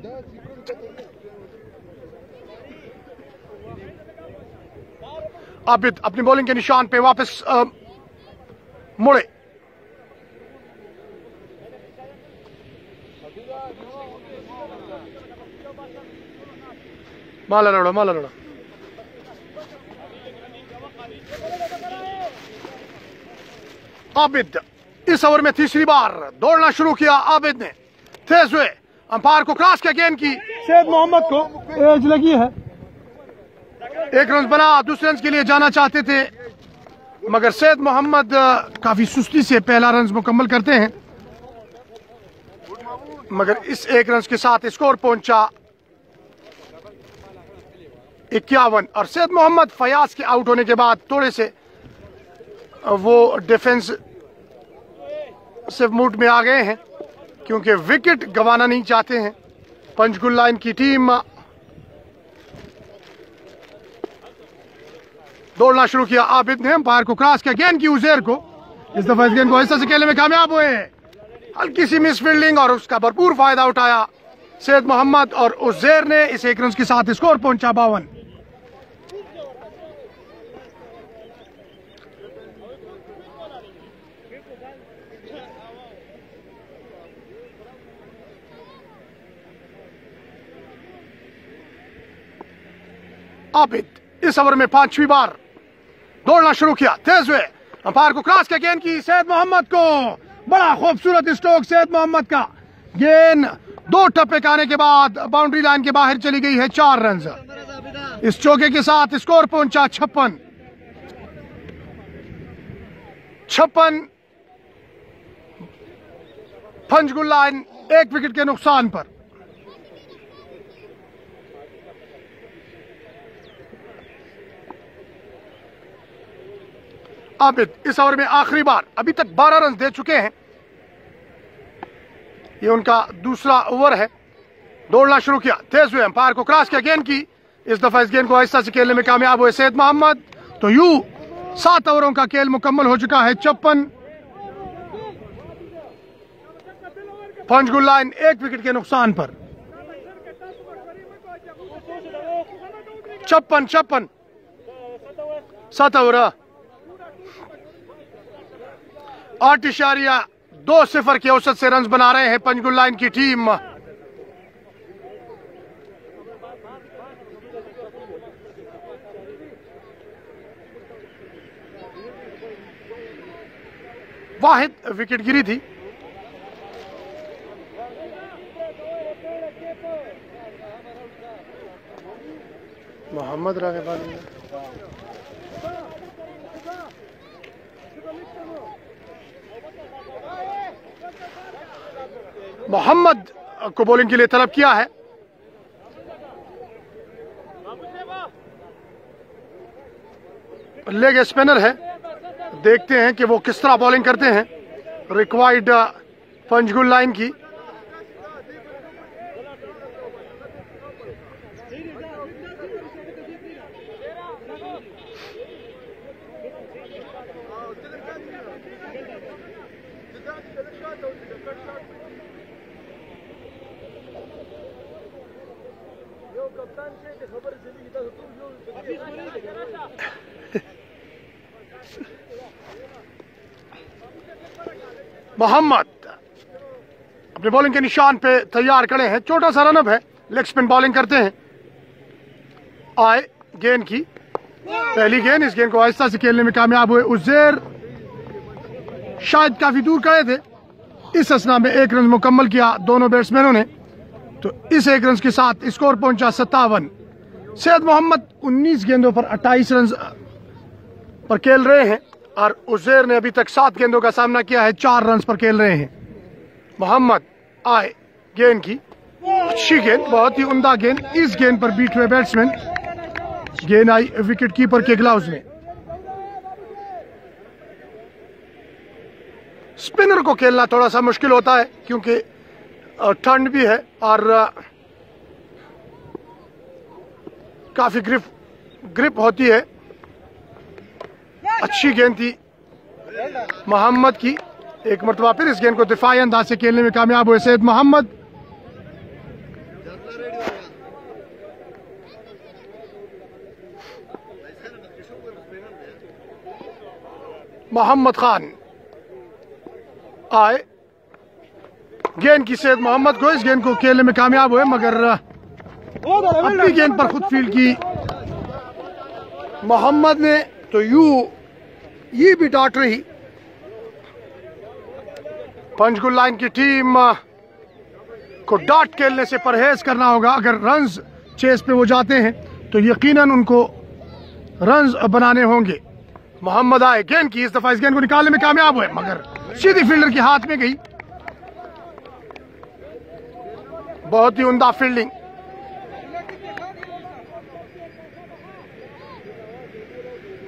आबिद अपनी बॉलिंग के निशान पे वापस मुड़े। माला लड़ा माला लड़ा। आबिद। इस ओवर में तीसरी बार दौड़ना शुरू किया आबिद ने। तेज हुए। अंपायर को क्रॉस किया गेंद की। सैद मोहम्मद को एज लगी है। एक रन बना दूसरे रन के लिए जाना चाहते थे। मगर सैद मोहम्मद काफ़ी सुस्ती से पहला रन मुकम्मल करते हैं। मगर इस एक रन के साथ स्कोर पहुँचा। इक्यावन। और सैद मोहम्मद फयाज के आउट होने के बाद थोड़े से वो डिफेंस सिर्फ़ मूड में आ गए हैं, क्योंकि विकेट गंवाना नहीं चाहते हैं। पंचकुल लाइन की टीम दौड़ना शुरू किया। आबिद ने अंपायर को क्रॉस किया, गेंद की उजेर को। इस दफ़ा इस गेंद को ऐसा से खेलने में कामयाब हुए हल्की सी मिस फील्डिंग और उसका भरपूर फ़ायदा उठाया। सैद मोहम्मद और उजेर ने इस एक रन के साथ स्कोर पहुँचा बावन। आबिद, इस ओवर में पांचवी बार। दौड़ना शुरू किया, तेज हुए। अंपायर को क्रॉस किया, गेंद की। सैद मोहम्मद को। बड़ा खूबसूरत स्ट्रोक सैद मोहम्मद का। गेंद दो टप्पे के आने के बाद बाउंड्री लाइन के बाहर चली गई है, चार रन इस चौके के साथ स्कोर पहुँचा छप्पन। छप्पन। पंचगुल लाइन एक विकेट के नुकसान पर। आबिद, इस ओवर में आखिरी बार, अभी तक 12 रन दे चुके हैं। ये उनका दूसरा ओवर है। दौड़ना शुरू किया। तेज हुए अंपायर को क्रॉस किया गेंद की। इस दफ़ा इस गेंद को आहिस्ता से खेलने में कामयाब हुए सैयद मोहम्मद। तो यू, सात ओवरों का खेल मुकम्मल हो चुका है चौपन पंचगुल लाइन एक विकेट के नुकसान पर। छप्पन छप्पन। सात ओवर। आठ इशारिया दो सिफर के औसत से रन बना रहे हैं पंचगुल लाइन की टीम। वाहिद विकेट गिरी थी। मोहम्मद रागे मोहम्मद को बॉलिंग के लिए तलब किया है। लेग स्पिनर है। देखते हैं कि वो किस तरह बॉलिंग करते हैं। रिक्वायर्ड पंचगुल लाइन की। मोहम्मद। अपने बॉलिंग के निशान पे तैयार खड़े हैं। छोटा सा रनअप है। लेग स्पिन बॉलिंग करते हैं। आए गेंद की। पहली गेंद, इस गेंद को आहिस्ता से खेलने में कामयाब हुए उजेर। शायद काफ़ी दूर खड़े थे। इस असना में एक रन मुकम्मल किया दोनों बैट्समैनों ने। तो इस एक रन के साथ स्कोर पहुँचा सत्तावन। सैयद मोहम्मद 19 गेंदों पर 28 रन पर खेल रहे हैं। और उजैर ने अभी तक सात गेंदों का सामना किया है, चार रन पर खेल रहे हैं। मोहम्मद, आए, गेंद की। अच्छी गेंद, बहुत ही उमदा गेंद, इस गेंद पर बीट हुए बैट्समैन गेंद आई विकेट कीपर के ग्लाउज में। स्पिनर को खेलना थोड़ा सा मुश्किल होता है, क्योंकि ठंड भी है और काफ़ी ग्रिप ग्रिप होती है। अच्छी गेंद थी। मोहम्मद की एक मरतबा फिर इस गेंद को दिफाई अंदाज से खेलने में कामयाब हुए सैयद मोहम्मद। मोहम्मद खान आए। गेंद की सैयद मोहम्मद को इस गेंद को खेलने में कामयाब हुए, मगर अपनी गेंद पर खुद फ़ील्ड की। मोहम्मद ने तो यू ये भी डॉट रही। पंचगुल लाइन की टीम को डॉट खेलने से परहेज करना होगा। अगर रन्स चेस पे वो जाते हैं तो यकीनन उनको रन्स बनाने होंगे। मोहम्मद आए, गेंद की इस दफ़ा इस गेंद को निकालने में कामयाब हुए, मगर सीधी फील्डर के हाथ में गई। बहुत ही उमदा फील्डिंग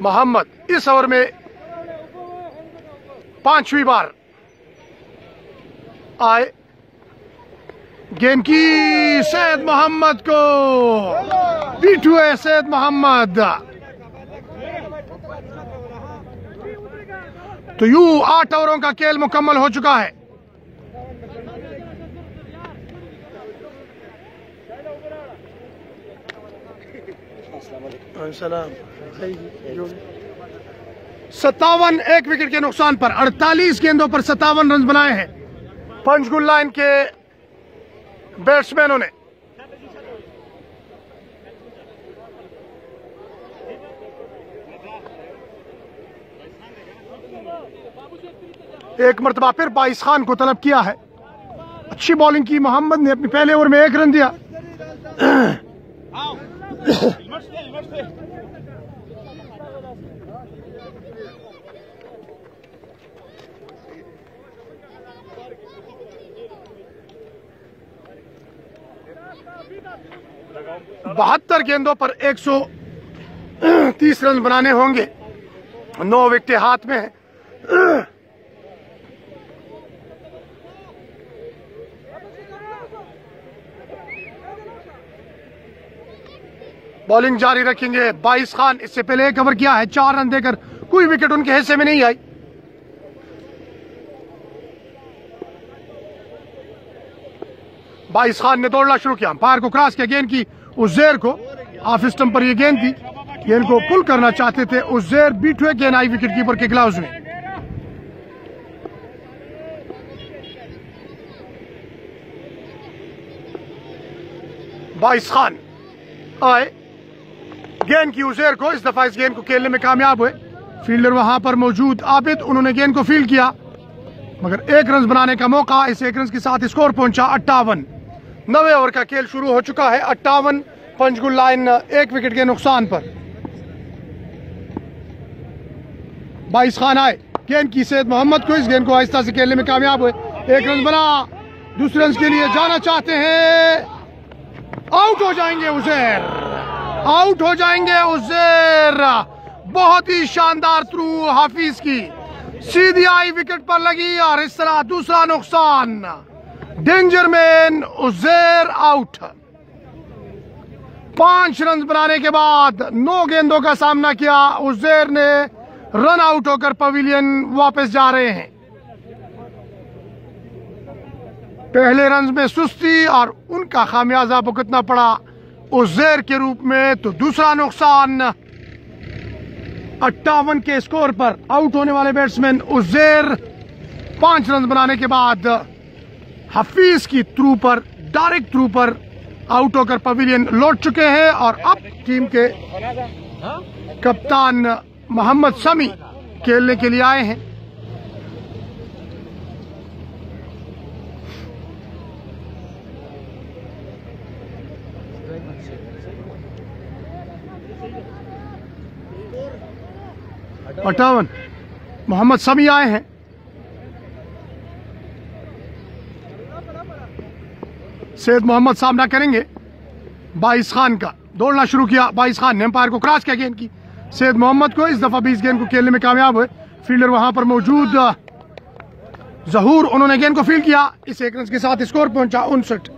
मोहम्मद इस ओवर में पांचवी बार। आए। गेंद की सैद मोहम्मद को। बीट हुए सैयद मोहम्मद। तो यू आठ ओवरों का खेल मुकम्मल हो चुका है। सत्तावन एक विकेट के नुकसान पर 48 गेंदों पर सत्तावन रन बनाए हैं। पंचगुल लाइन के बैट्समैनों ने। एक मरतबा फिर बाईस खान को तलब किया है। अच्छी बॉलिंग की मोहम्मद ने अपने पहले ओवर में एक रन दिया। बहत्तर गेंदों पर 130 रन बनाने होंगे। नौ विकेट हाथ में है। बॉलिंग जारी रखेंगे। बाईस खान, इससे पहले एक ओवर किया है, चार रन देकर कोई विकेट उनके हिस्से में नहीं आई। बाईस खान ने दौड़ना शुरू किया। अंपायर को क्रॉस किया गेंद की। उज्जैर को ऑफ़ स्टंप पर यह गेंद थी गेंद को पुल करना चाहते थे उज्जैर बीट हुए गेंद आई विकेट कीपर के ग्लाउज में। बाईस खान आए। गेंद की उजेर को इस दफ़ा इस गेंद को खेलने में कामयाब हुए। फील्डर वहाँ पर मौजूद आबिद, उन्होंने गेंद को फ़ील्ड किया। मगर एक रन बनाने का मौका, इस एक रन के साथ स्कोर पहुँचा अट्ठावन। नवे ओवर का खेल शुरू हो चुका है, अट्ठावन पंचगुल लाइन, एक विकेट के नुकसान पर। बाईस खान आए, गेंद की सैद मोहम्मद को इस गेंद को आहिस्ता से खेलने में कामयाब हुए। एक रन बना, दूसरे रन के लिए जाना चाहते हैं। आउट हो जाएँगे उजेर आउट हो जाएँगे उजेर। बहुत ही शानदार थ्रू हाफिज की। सीधी आई विकेट पर लगी और इस तरह दूसरा नुकसान। डेंजर मैन उजेर आउट पाँच रन बनाने के बाद नौ गेंदों का सामना किया। उजेर ने रन आउट होकर पवेलियन वापस जा रहे हैं। पहले रन में सुस्ती और उनका खामियाजा भुगतना पड़ा। उजेर के रूप में तो दूसरा नुकसान। अट्ठावन के स्कोर पर आउट होने वाले बैट्समैन उजेर पाँच रन बनाने के बाद हफीज की थ्रू पर डायरेक्ट थ्रू पर आउट होकर पवेलियन लौट चुके हैं और अब टीम के कप्तान मोहम्मद शमी खेलने के लिए आए हैं। अट्ठावन, मोहम्मद शमी आए हैं। सैयद मोहम्मद सामना करेंगे। बाईस खान का दौड़ना शुरू किया। बाईस खान ने एम्पायर को क्रॉस किया गेंद की। सैयद मोहम्मद को इस दफ़ा भी इस गेंद को खेलने में कामयाब हुए। फील्डर वहाँ पर मौजूद जहूर उन्होंने गेंद को फ़ील्ड किया। इस एक रन के साथ स्कोर पहुँचा उनसठ।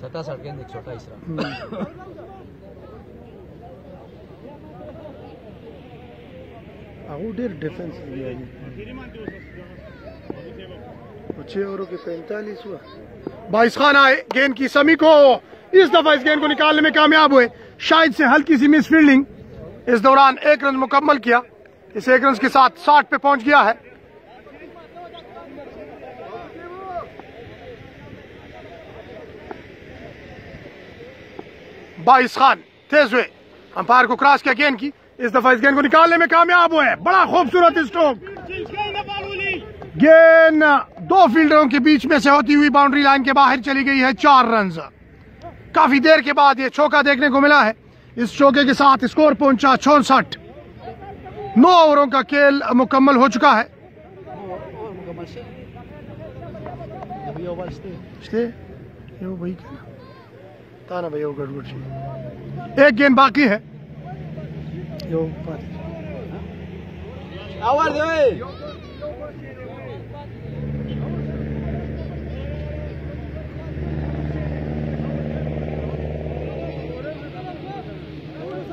सत्तासठ गेंद एक छोटा इसरा डिफेंस छह ओवरों के पैंतालीस हुआ। बाईस खान आए गेंद की समी को। इस दफ़ा इस गेंद को निकालने में कामयाब हुए। शायद से हल्की सी मिस फील्डिंग इस दौरान एक रन मुकम्मल किया। इस एक रन के साथ साठ पे पहुँच गया है। बाईस खान, तेज हुए। अंपायर को क्रॉस किया गेंद की। इस दफ़ा इस गेंद को निकालने में कामयाब हुए। बड़ा खूबसूरत स्ट्रोक गेंद दो फील्डरों के बीच में से होती हुई बाउंड्री लाइन के बाहर चली गई है चार रन काफ़ी देर के बाद ये चौका देखने को मिला है। इस चौके के साथ स्कोर पहुँचा चौसठ। नौ ओवरों का खेल मुकम्मल हो चुका है। एक गेंद बाकी है। यो आवाज़ दे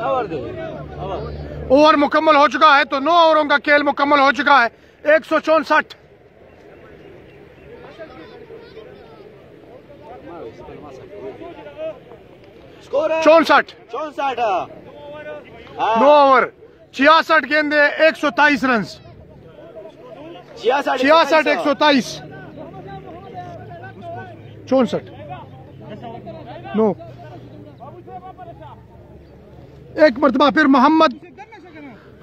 आवाज़ दे। ओवर मुकम्मल हो चुका है तो नौ ओवरों का खेल मुकम्मल हो चुका है। एक सौ चौसठ। स्कोर चौसठ। चौसठ। नौ ओवर छियासठ गेंदे एक सौ तेईस रन छियासठ छियासठ एक सौ तेईस। चौसठ। नो। एक मरतबा फिर मोहम्मद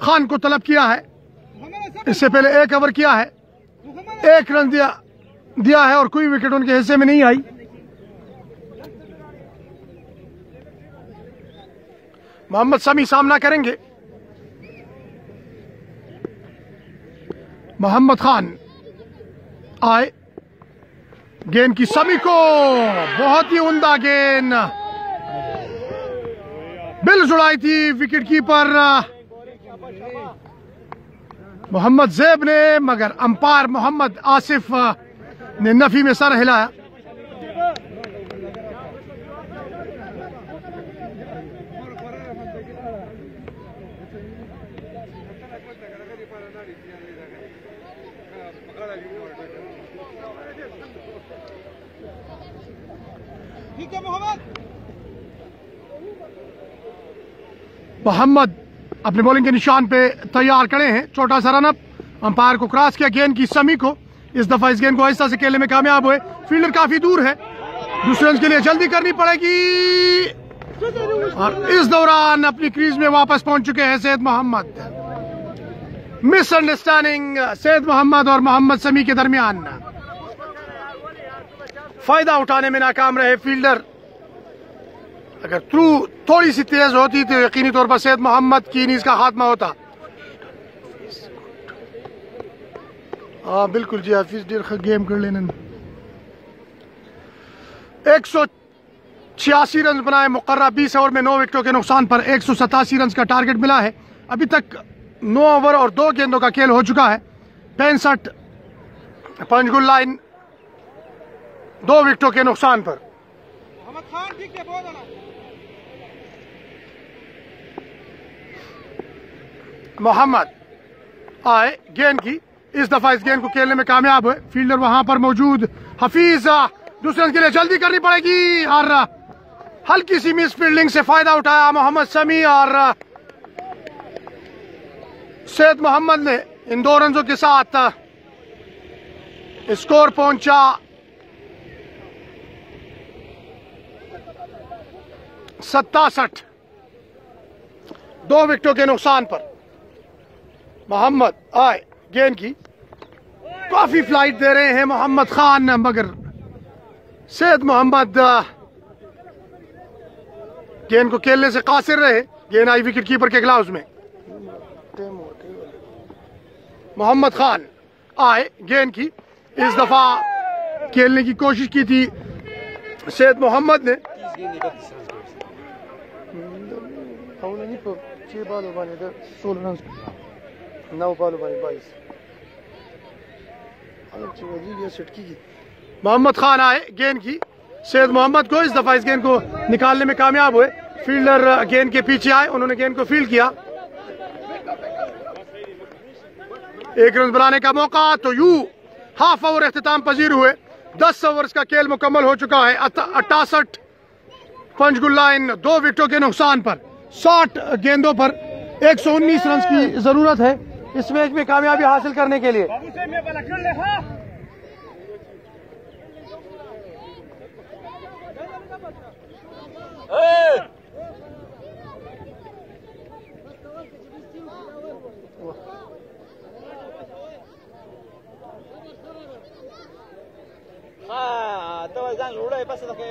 खान को तलब किया है। इससे पहले एक ओवर किया है। एक रन दिया दिया है और कोई विकेट उनके हिस्से में नहीं आई। मोहम्मद समी सामना करेंगे। मोहम्मद खान आए, गेंद की समी को, बहुत ही उमदा गेंद। बिल जुड़ाई थी विकेट कीपर मोहम्मद जैब ने, मगर अंपायर मोहम्मद आसिफ ने नफी में सर हिलाया। मोहम्मद अपने बॉलिंग के निशान पे तैयार खड़े हैं। छोटा सा रनअप अंपायर को क्रॉस किया गेंद की समी को। इस दफ़ा इस गेंद को आहिस्ता से खेलने में कामयाब हुए। फील्डर काफ़ी दूर है। दूसरे रन के लिए जल्दी करनी पड़ेगी। और इस दौरान अपनी क्रीज में वापस पहुँच चुके हैं सैद मोहम्मद। मिसअंडरस्टैंडिंग सैयद मोहम्मद और मोहम्मद समी के दरमियान। फ़ायदा उठाने में नाकाम रहे फील्डर। अगर थ्रू थोड़ी सी तेज होती तो यकीनी तौर पर सैद मोहम्मद की का खात्मा होता। हाँ बिल्कुल जी, हाफिज डेर गेम कर लेने। एक सौ छियासी रन बनाए मुकर्रा बीस ओवर में नौ विकेटों के नुकसान पर एक सौ सतासी रन का टारगेट मिला है। अभी तक नौ ओवर और दो गेंदों का खेल हो चुका है। पैंसठ पंचगुल लाइन दो विकेटों के नुकसान पर। मोहम्मद खान ठीक है बहुत मोहम्मद आए गेंद की। इस दफ़ा इस गेंद को खेलने में कामयाब हुए। फील्डर वहाँ पर मौजूद। हफीज दूसरे रन के लिए जल्दी करनी पड़ेगी। और हल्की सी मिस फील्डिंग से फ़ायदा उठाया मोहम्मद समी और सैद मोहम्मद ने इन दो रनों के साथ स्कोर पहुँचा। सत्तासठ। दो विकेटों के नुकसान पर मोहम्मद आए गेंद की। काफ़ी फ़्लाइट दे रहे हैं मोहम्मद खान, मगर सैद मोहम्मद गेंद को खेलने से कासिर रहे। गेंद आई विकेट कीपर के ग्लाउज में। मोहम्मद खान आए गेंद की। इस दफ़ा खेलने की कोशिश की थी सैद मोहम्मद ने। बाईस मोहम्मद खान आए गेंद की सैयद मोहम्मद को इस दफ़ा इस गेंद को निकालने में कामयाब हुए फील्डर गेंद के पीछे आए उन्होंने गेंद को फ़ील्ड किया एक रन बनाने का मौका तो यू हाफ़ ओवर अख्ताम पजीर हुए दस ओवर्स का खेल मुकम्मल हो चुका है अट्ठासठ पंचगुल लाइन दो विकेटों के नुकसान पर साठ गेंदों पर 119 रन की ज़रूरत है इस मैच में कामयाबी हासिल करने के लिए। zang lũ đây pas ke.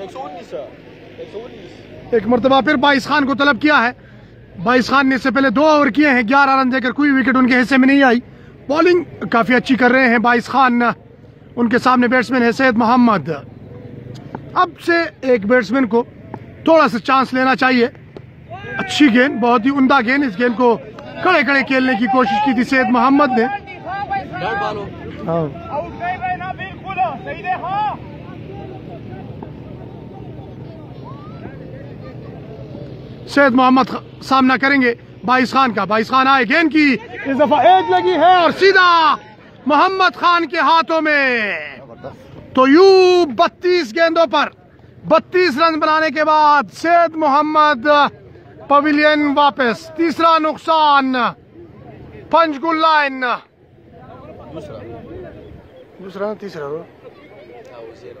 एक सौ एक मरतबा फिर बाईस खान को तलब किया है। बाईस खान ने इससे पहले दो ओवर किए हैं ग्यारह रन देकर कोई विकेट उनके हिस्से में नहीं आई। बॉलिंग काफ़ी अच्छी कर रहे हैं बाईस खान। उनके सामने बैट्समैन है सैद मोहम्मद। अब से एक बैट्समैन को थोड़ा सा चांस लेना चाहिए। अच्छी गेंद, बहुत ही उमदा गेंद, इस गेंद को खड़े खड़े खेलने की कोशिश की थी सैद मोहम्मद ने। हाँ। सैद मोहम्मद सामना करेंगे बाईस खान का। बाईस खान आए, गेंद की इस दफ़ा एज लगी है और सीधा मोहम्मद खान के हाथों में। तो यू बत्तीस गेंदों पर बत्तीस रन बनाने के बाद सैद मोहम्मद पवेलियन वापस। तीसरा नुकसान पंचगुल लाइन। दूसरा। दूसरा तीसरा हो हाँ वो zero.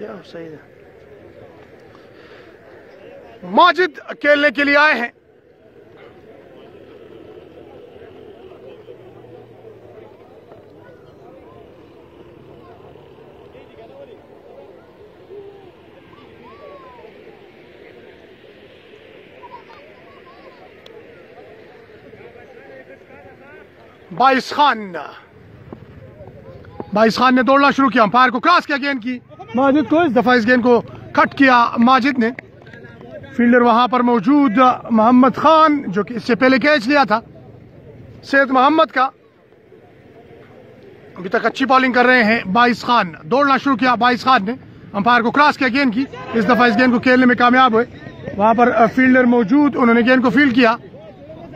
या सही है माजिद खेलने के लिए आए हैं बाईस खान बाईस खान ने दौड़ना शुरू किया अंपायर को क्रॉस किया गेंद की माजिद को इस दफ़ा इस गेंद को कट किया माजिद ने फील्डर वहाँ पर मौजूद मोहम्मद खान जो कि इससे पहले कैच लिया था सैयद मोहम्मद का अभी तक अच्छी बॉलिंग कर रहे हैं बाईस खान दौड़ना शुरू किया बाईस खान ने अंपायर को क्रॉस किया गेंद की इस दफ़ा इस गेंद को खेलने में कामयाब हुए वहाँ पर फील्डर मौजूद उन्होंने गेंद को फ़ील्ड किया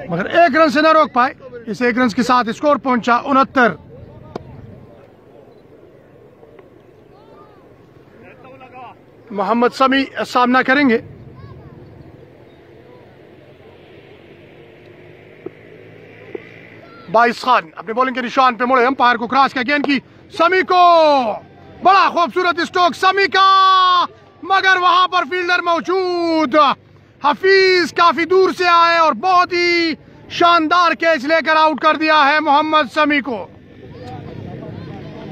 मगर एक रन से न रोक पाए इस एक रन के साथ स्कोर पहुँचा उनहत्तर। मोहम्मद समी सामना करेंगे। बाईस खान अपने बॉलिंग के निशान पे मुड़े। अंपायर को क्रॉस किया गेंद की। समी को बड़ा खूबसूरत स्ट्रोक समी का, मगर वहाँ पर फील्डर मौजूद। हफीज काफ़ी दूर से आए और बहुत ही शानदार कैच लेकर आउट कर दिया है मोहम्मद समी को।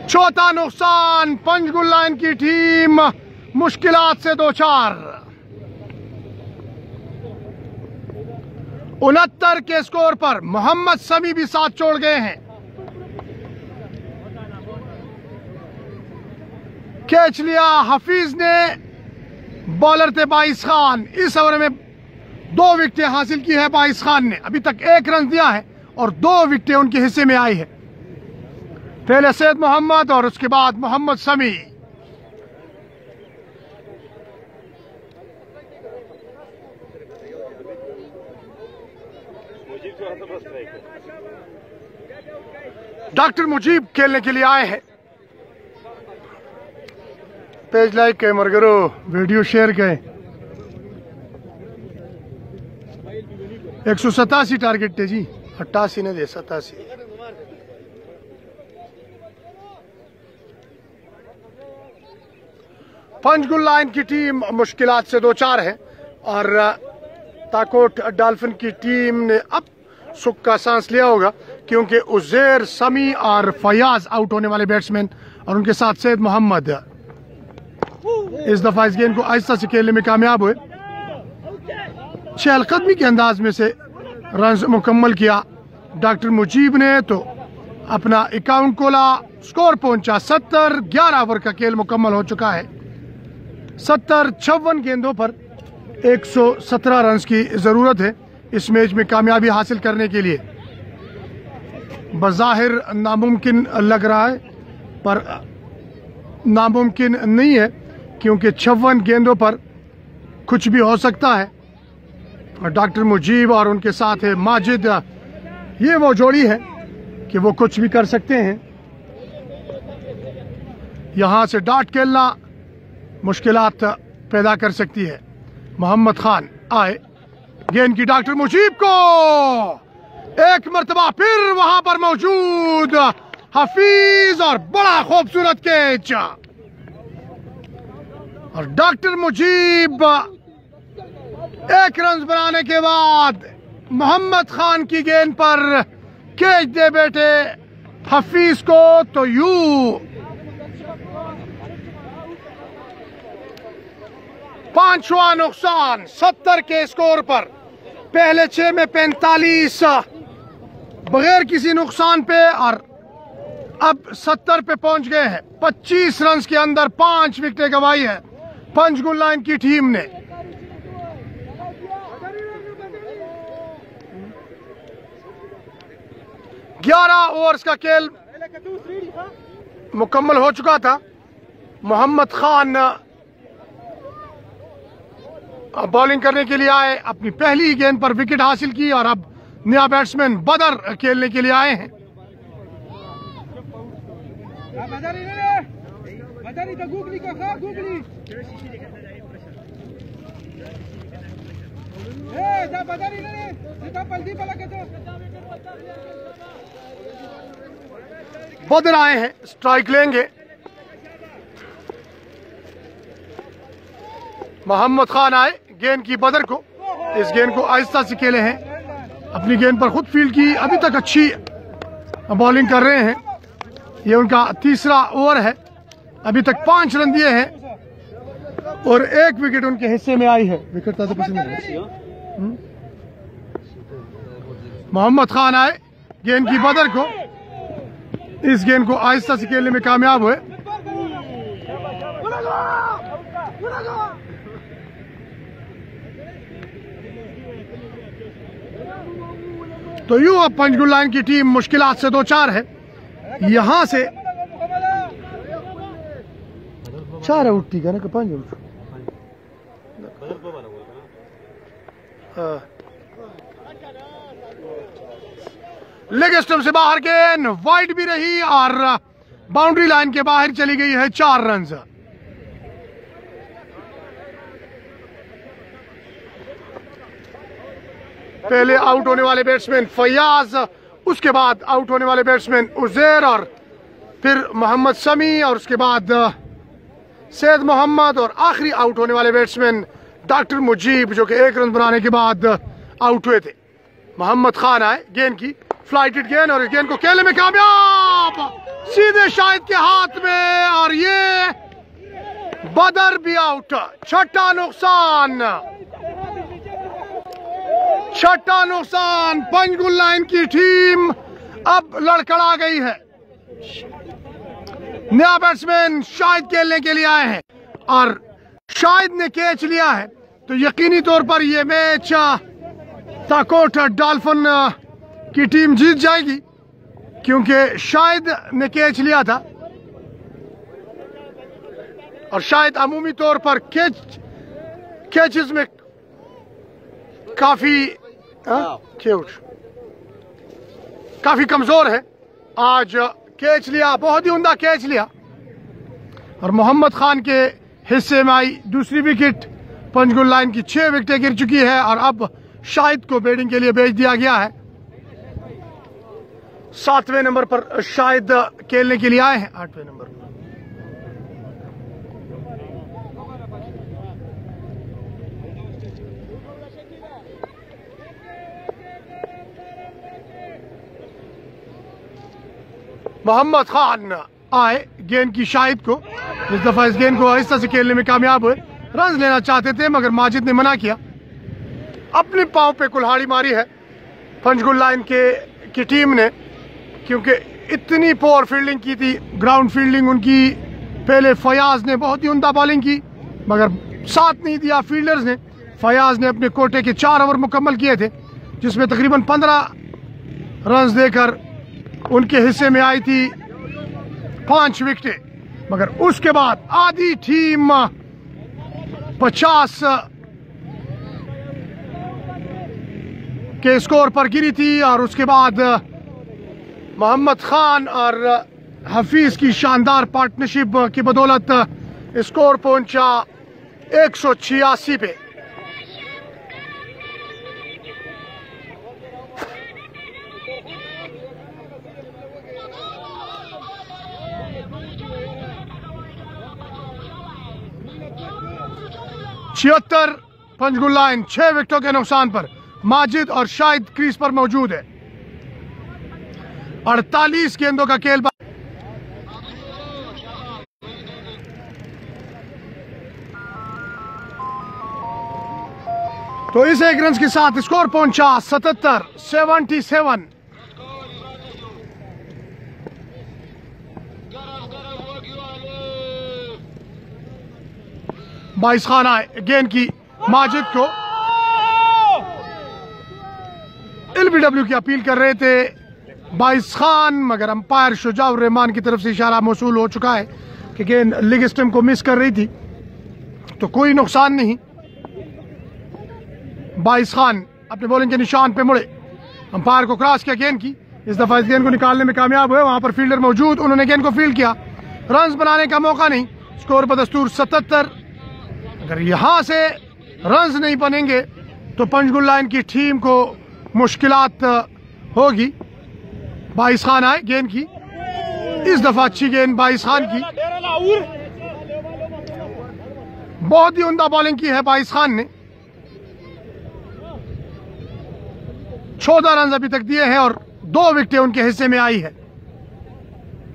चौथा नुकसान, पंचगुल लाइन की टीम, मुश्किलात से दो चार। उनहत्तर के स्कोर पर मोहम्मद समी भी साथ छोड़ गए हैं। कैच लिया हफीज ने, बॉलर थे बाईस खान। इस ओवर में दो विकटें हासिल की है बाइस खान ने। अभी तक एक रन दिया है और दो विकटें उनके हिस्से में आई है। पहले सैयद मोहम्मद और उसके बाद मोहम्मद समी डॉक्टर मुजीब खेलने के लिए आए हैं। पेज लाइक करें, मरगरो, वीडियो शेयर करें। एक सौ सतासी टारगेट थे जी। अट्ठासी ने दे सतासी पंचगुल लाइन की टीम मुश्किलात से दो चार है और ताकोट डॉल्फिन की टीम ने अब सुख का सांस लिया होगा क्योंकि उजैर समी और फयाज आउट होने वाले बैट्समैन और उनके साथ सैद मोहम्मद। इस दफ़ा इस गेंद को आहिस्ता से खेलने में कामयाब हुए। चहलकदमी के अंदाज में से रन मुकम्मल किया। डॉक्टर मुजीब ने तो अपना अकाउंट खोला। स्कोर पहुँचा सत्तर, ग्यारह ओवर का खेल मुकम्मल हो चुका है। सत्तर, छप्पन गेंदों पर 117 रन की ज़रूरत है इस मैच में कामयाबी हासिल करने के लिए। बज़ाहिर नामुमकिन लग रहा है, पर नामुमकिन नहीं है, क्योंकि छप्पन गेंदों पर कुछ भी हो सकता है। डॉक्टर मुजीब और उनके साथ है माजिद। ये वो जोड़ी है कि वो कुछ भी कर सकते हैं। यहाँ से डाट खेलना मुश्किल पैदा कर सकती है। मोहम्मद खान आए। गेंद की डॉक्टर मुजीब को। एक मरतबा फिर वहाँ पर मौजूद। हफीज और बड़ा खूबसूरत कैच। और डॉक्टर मुजीब एक रन बनाने के बाद मोहम्मद खान की गेंद पर कैच दे बैठे हफीज को तो यू। पांचवा नुकसान, सत्तर के स्कोर पर। पहले छह में पैंतालीस। बगैर किसी नुकसान पे और अब सत्तर पे पहुँच गए हैं। पच्चीस रन के अंदर पाँच विकेटें गंवाई है। पंचगुल लाइन की टीम ने। ग्यारह ओवर्स का खेल मुकम्मल हो चुका था। मोहम्मद खान बॉलिंग करने के लिए आए, अपनी पहली गेंद पर विकेट हासिल की और अब नया बैट्समैन बदर खेलने के लिए आए हैं। बदर आए हैं स्ट्राइक लेंगे। मोहम्मद खान आए गेंद की बदर को। इस गेंद को आहिस्ता से खेले हैं। अपनी गेंद पर खुद फ़ील्ड की अभी तक अच्छी बॉलिंग कर रहे हैं। ये उनका तीसरा ओवर है। अभी तक पाँच रन दिए हैं। और एक विकेट उनके हिस्से में आई है। विकेट तो हम्म? मोहम्मद खान आए गेंद की बदर को। इस गेंद को आहिस्ता से खेलने में कामयाब हुए। तो यूँ अब पंचगुल लाइन की टीम मुश्किल से दो चार है। यहाँ से चार आउट ठीक है ना कि पाँच आउट हाँ। लेग स्टम्प से बाहर गेंद वाइड भी रही और बाउंड्री लाइन के बाहर चली गई है चार रन पहले आउट होने वाले बैट्समैन फयाज, उसके बाद आउट होने वाले बैट्समैन उजैर और फिर मोहम्मद समी और उसके बाद सैद मोहम्मद और आखिरी आउट होने वाले बैट्समैन डॉक्टर मुजीब, जो कि एक रन बनाने के बाद आउट हुए थे। मोहम्मद खान आए, गेंद की फ्लाइटेड गेंद और इस गेंद को खेलने में कामयाब। सीधे शाहिद के हाथ में, और ये बदर भी आउट छठा नुकसान। छठा नुकसान पंचगुल लाइन की टीम अब लड़खड़ा गई है। नया बैट्समैन शाहिद खेलने के लिए आए हैं, और शाहिद ने कैच लिया है। तो यकीनी तौर पर यह मैच ताकोट, डॉल्फिन की टीम जीत जाएगी क्योंकि शाहिद ने कैच लिया था। और शायद अमूमी तौर पर कैच कैचेस में काफ़ी हाँ? क्यूट काफ़ी कमज़ोर है। आज कैच लिया बहुत ही उमदा कैच लिया। और मोहम्मद खान के हिस्से में आई दूसरी विकेट। पंचगुल लाइन की छह विकेटें गिर चुकी है और अब शाहिद को बैटिंग के लिए भेज दिया गया है। सातवें नंबर पर शायद खेलने के लिए आए हैं। आठवें नंबर पर। मोहम्मद खान आए गेंद की शाहिद को। इस दफ़ा इस गेंद को आहिस्ता से खेलने में कामयाब हुए। रन लेना चाहते थे, मगर माजिद ने मना किया। अपने पाँव पे कुल्हाड़ी मारी है। पंचगुल लाइन के, की टीम ने क्योंकि इतनी पोअर फील्डिंग की थी ग्राउंड फील्डिंग उनकी, पहले फयाज ने बहुत ही उमदा बॉलिंग की, मगर साथ नहीं दिया फील्डर्स ने। फयाज ने अपने कोटे के चार ओवर मुकम्मल किए थे, जिसमें तकरीबन पंद्रह रन देकर उनके हिस्से में आई थी पाँच विकेटें मगर उसके बाद आधी टीम पचास के स्कोर पर गिरी थी और उसके बाद मोहम्मद खान और हफीज की शानदार पार्टनरशिप की बदौलत स्कोर पहुँचा एक सौ छियासी पे। छिहत्तर पंचगुल लाइन छह विकेटों के नुकसान पर माजिद और शाहिद क्रीज पर मौजूद है। अड़तालीस गेंदों का खेल तो इस एक रन के साथ स्कोर पहुँचा सतहत्तर सेवेंटी सेवन। बाईस खान आए गेंद की माजिद को। एलबीडब्ल्यू की अपील कर रहे थे। बाईस खान, मगर अंपायर शुजाउर रहमान की तरफ़ से इशारा मौसू हो चुका है कि गेंद लेग स्टम्प को मिस कर रही थी। तो कोई नुकसान नहीं। बाईस खान अपने बॉलिंग के निशान पे मुड़े। अंपायर को क्रॉस किया गेंद की। इस दफ़ा इस गेंद को निकालने में कामयाब हुए। वहाँ पर फील्डर मौजूद। उन्होंने गेंद को फ़ील्ड किया। रन बनाने का मौका नहीं। स्कोर बदस्तूर सतहत्तर। अगर यहाँ से रन नहीं बनेंगे तो पंचगुल लाइन की टीम को मुश्किलात होगी। बाईस खान आए गेंद की। इस दफ़ा अच्छी गेंद बाईस खान की। बहुत ही उमदा बॉलिंग की है बाईस खान ने। चौदह रन अभी तक दिए हैं और दो विकेटें उनके हिस्से में आई है।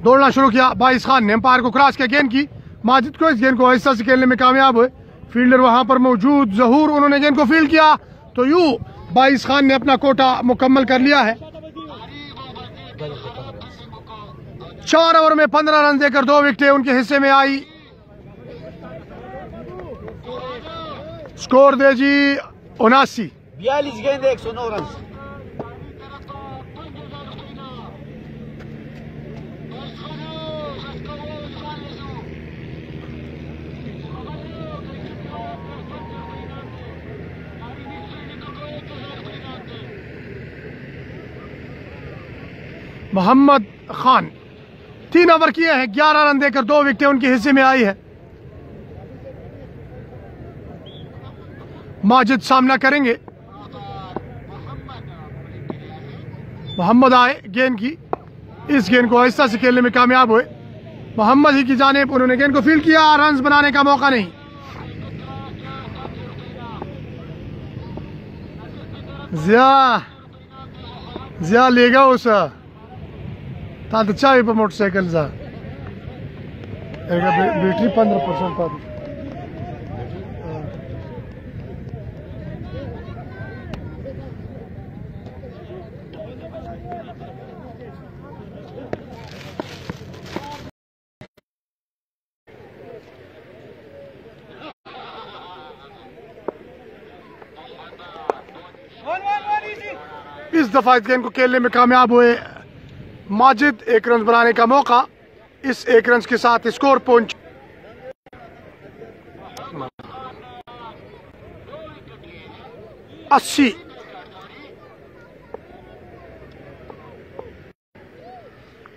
दौड़ना शुरू किया बाईस खान ने। अंपायर को क्रॉस किया गेंद की। माजिद को इस गेंद को आहिस्ता से खेलने में कामयाब हुए। फील्डर वहाँ पर मौजूद, जहूर, उन्होंने गेंद को फ़ील्ड किया। तो यू बाईस खान ने अपना कोटा मुकम्मल कर लिया है। चार ओवर में पंद्रह रन देकर दो विकेटें उनके हिस्से में आई। स्कोर दे जी उनासी। बयालीस गेंदे एक सौ नौ रन। मोहम्मद खान। तीन ओवर किए हैं, ग्यारह रन देकर दो विकेटें उनके हिस्से में आई है। माजिद सामना करेंगे। मोहम्मद आए गेंद की। इस गेंद को आहिस्ता से खेलने में कामयाब हुए। मोहम्मद ही की जानेब, उन्होंने गेंद को फ़ील्ड किया रन बनाने का मौका नहीं। जिया जिया लेगा उस ता तो मोटरसाइकिल जा बैटरी पंद्रह परसेंट easy. इस दफ़ा इस गेंद को खेलने में कामयाब हुए माजिद एक रन बनाने का मौका। इस एक रन के साथ स्कोर पहुँच अस्सी।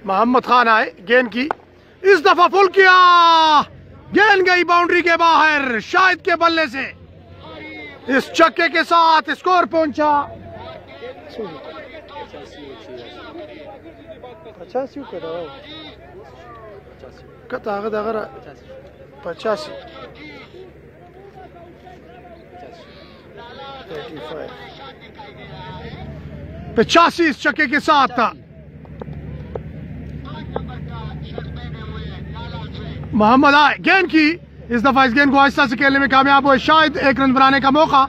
मोहम्मद खान आए गेंद की। इस दफ़ा फुल किया। गेंद गई बाउंड्री के बाहर शाहिद के बल्ले से। इस चक्के के साथ स्कोर पहुँचा। પચાસી पचासी। इस चक्के के साथ। था मोहम्मद आय गेंद की। इस दफ़ा इस गेंद को आहिस्ता से खेलने में कामयाब हुए। शायद एक रन बनाने का मौका।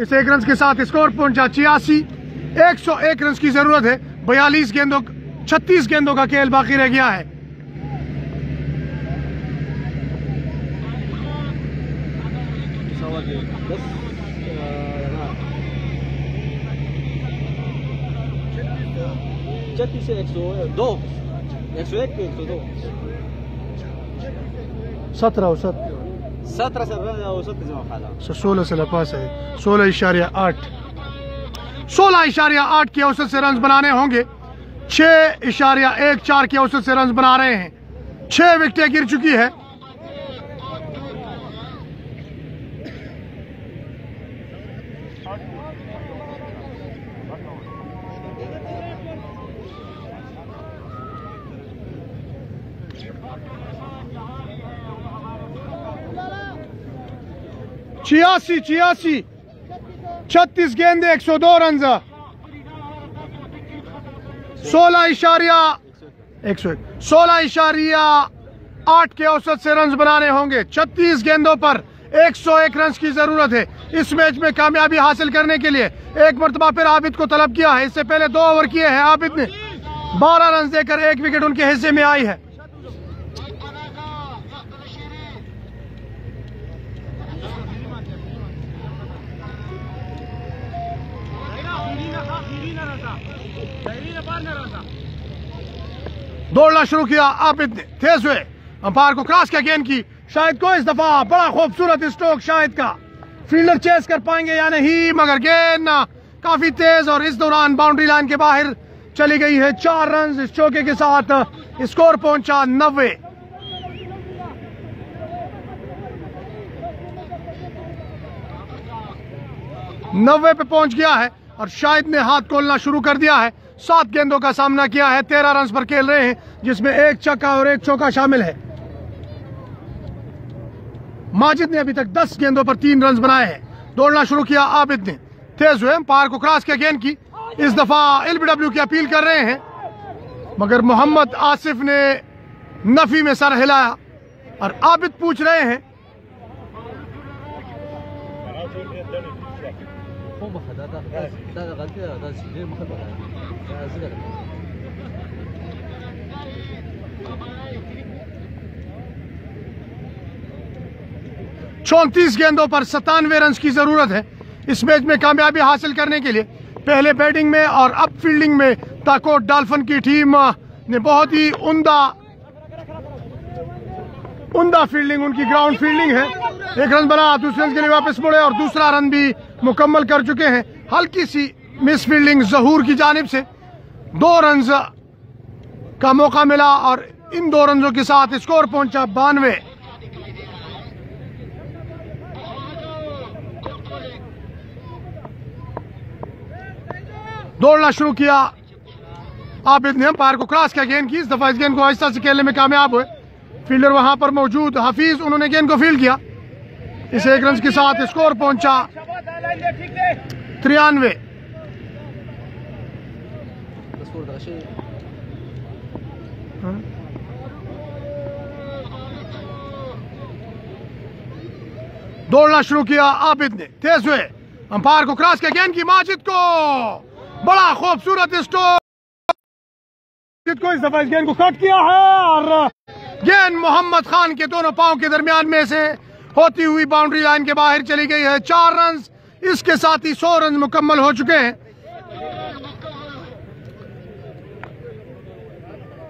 इस एक रन के साथ स्कोर पहुँचा छियासी। एक सौ एक रन की ज़रूरत है। बयालीस गेंदों छत्तीस गेंदों का खेल बाकी रह गया है। छत्तीस एक सौ दो। एक सौ एक एक सौ दो। सत्रह औसत। सत्रह से औसत जमा सोलह से लपास है। सोलह इशारिया आठ। सोलह इशारिया आठ की औसत से रन बनाने होंगे। छह इशारिया एक चार के औसत से रन बना रहे हैं। छह विकेटें गिर चुकी है। छियासी छियासी। छत्तीस गेंदे, एक सौ दो रन। सोलह इशारिया एक सौ एक सोलह इशारिया आठ के औसत से रन बनाने होंगे। छत्तीस गेंदों पर 101 रन की ज़रूरत है। इस मैच में कामयाबी हासिल करने के लिए एक मरतबा फिर आबिद को तलब किया है। इससे पहले दो ओवर किए हैं आबिद ने। 12 रन देकर एक विकेट उनके हिस्से में आई है। दौड़ना शुरू किया, आप इतने तेज हुए। अंपायर को क्रॉस किया गेंद की। शायद को इस दफ़ा बड़ा खूबसूरत स्ट्रोक शायद का। फील्डर चेस कर पाएँगे या नहीं, मगर गेंद काफ़ी तेज और इस दौरान बाउंड्री लाइन के बाहर चली गई है। चार रन इस चौके के साथ स्कोर पहुँचा नब्बे। नब्बे पे पहुँच गया है और शाहिद ने हाथ खोलना शुरू कर दिया है। सात गेंदों का सामना किया है तेरह रन पर खेल रहे हैं जिसमें एक चक्का और एक चौका शामिल है माजिद ने अभी तक दस गेंदों पर तीन रन बनाए हैं दौड़ना शुरू किया आबिद ने तेज हुए पार को क्रॉस किया गेंद की इस दफ़ा एलबीडब्ल्यू की अपील कर रहे हैं मगर मोहम्मद आसिफ ने नफी में सर हिलाया और आबिद पूछ रहे हैं चौंतीस गेंदों पर सतानवे रन की ज़रूरत है। इस मैच में कामयाबी हासिल करने के लिए पहले बैटिंग में और अब फील्डिंग में ताकोट डाल्फन की टीम ने बहुत ही उमदा उमदा फील्डिंग, उनकी ग्राउंड फील्डिंग है। एक रन बना, दूसरे रन के लिए वापस मुड़े और दूसरा रन भी मुकम्मल कर चुके हैं। हल्की सी मिस फील्डिंग जहूर की जानब से। दो रन का मौका मिला और इन दो रनों के साथ स्कोर पहुँचा बानवे। दौड़ना शुरू किया। आबिद ने अंपायर को क्रॉस किया गेंद की। इस दफ़ा इस गेंद को आहिस्ता से खेलने में कामयाब हुए। फील्डर वहाँ पर मौजूद, हफीज, उन्होंने गेंद को फ़ील्ड किया। इस एक रन के साथ स्कोर पहुँचा। तिरानवे। दौड़ना शुरू किया आबिद ने। तेज हुए। अंपायर को क्रॉस किया गेंद की। माजिद को। बड़ा खूबसूरत स्टोर को इस दफ़ा इस गेंद को कट किया है और गेंद मोहम्मद खान के दोनों पाँव के दरमियान में से होती हुई बाउंड्री लाइन के बाहर चली गई है। चार रन इसके साथ ही सौ रन मुकम्मल हो चुके हैं।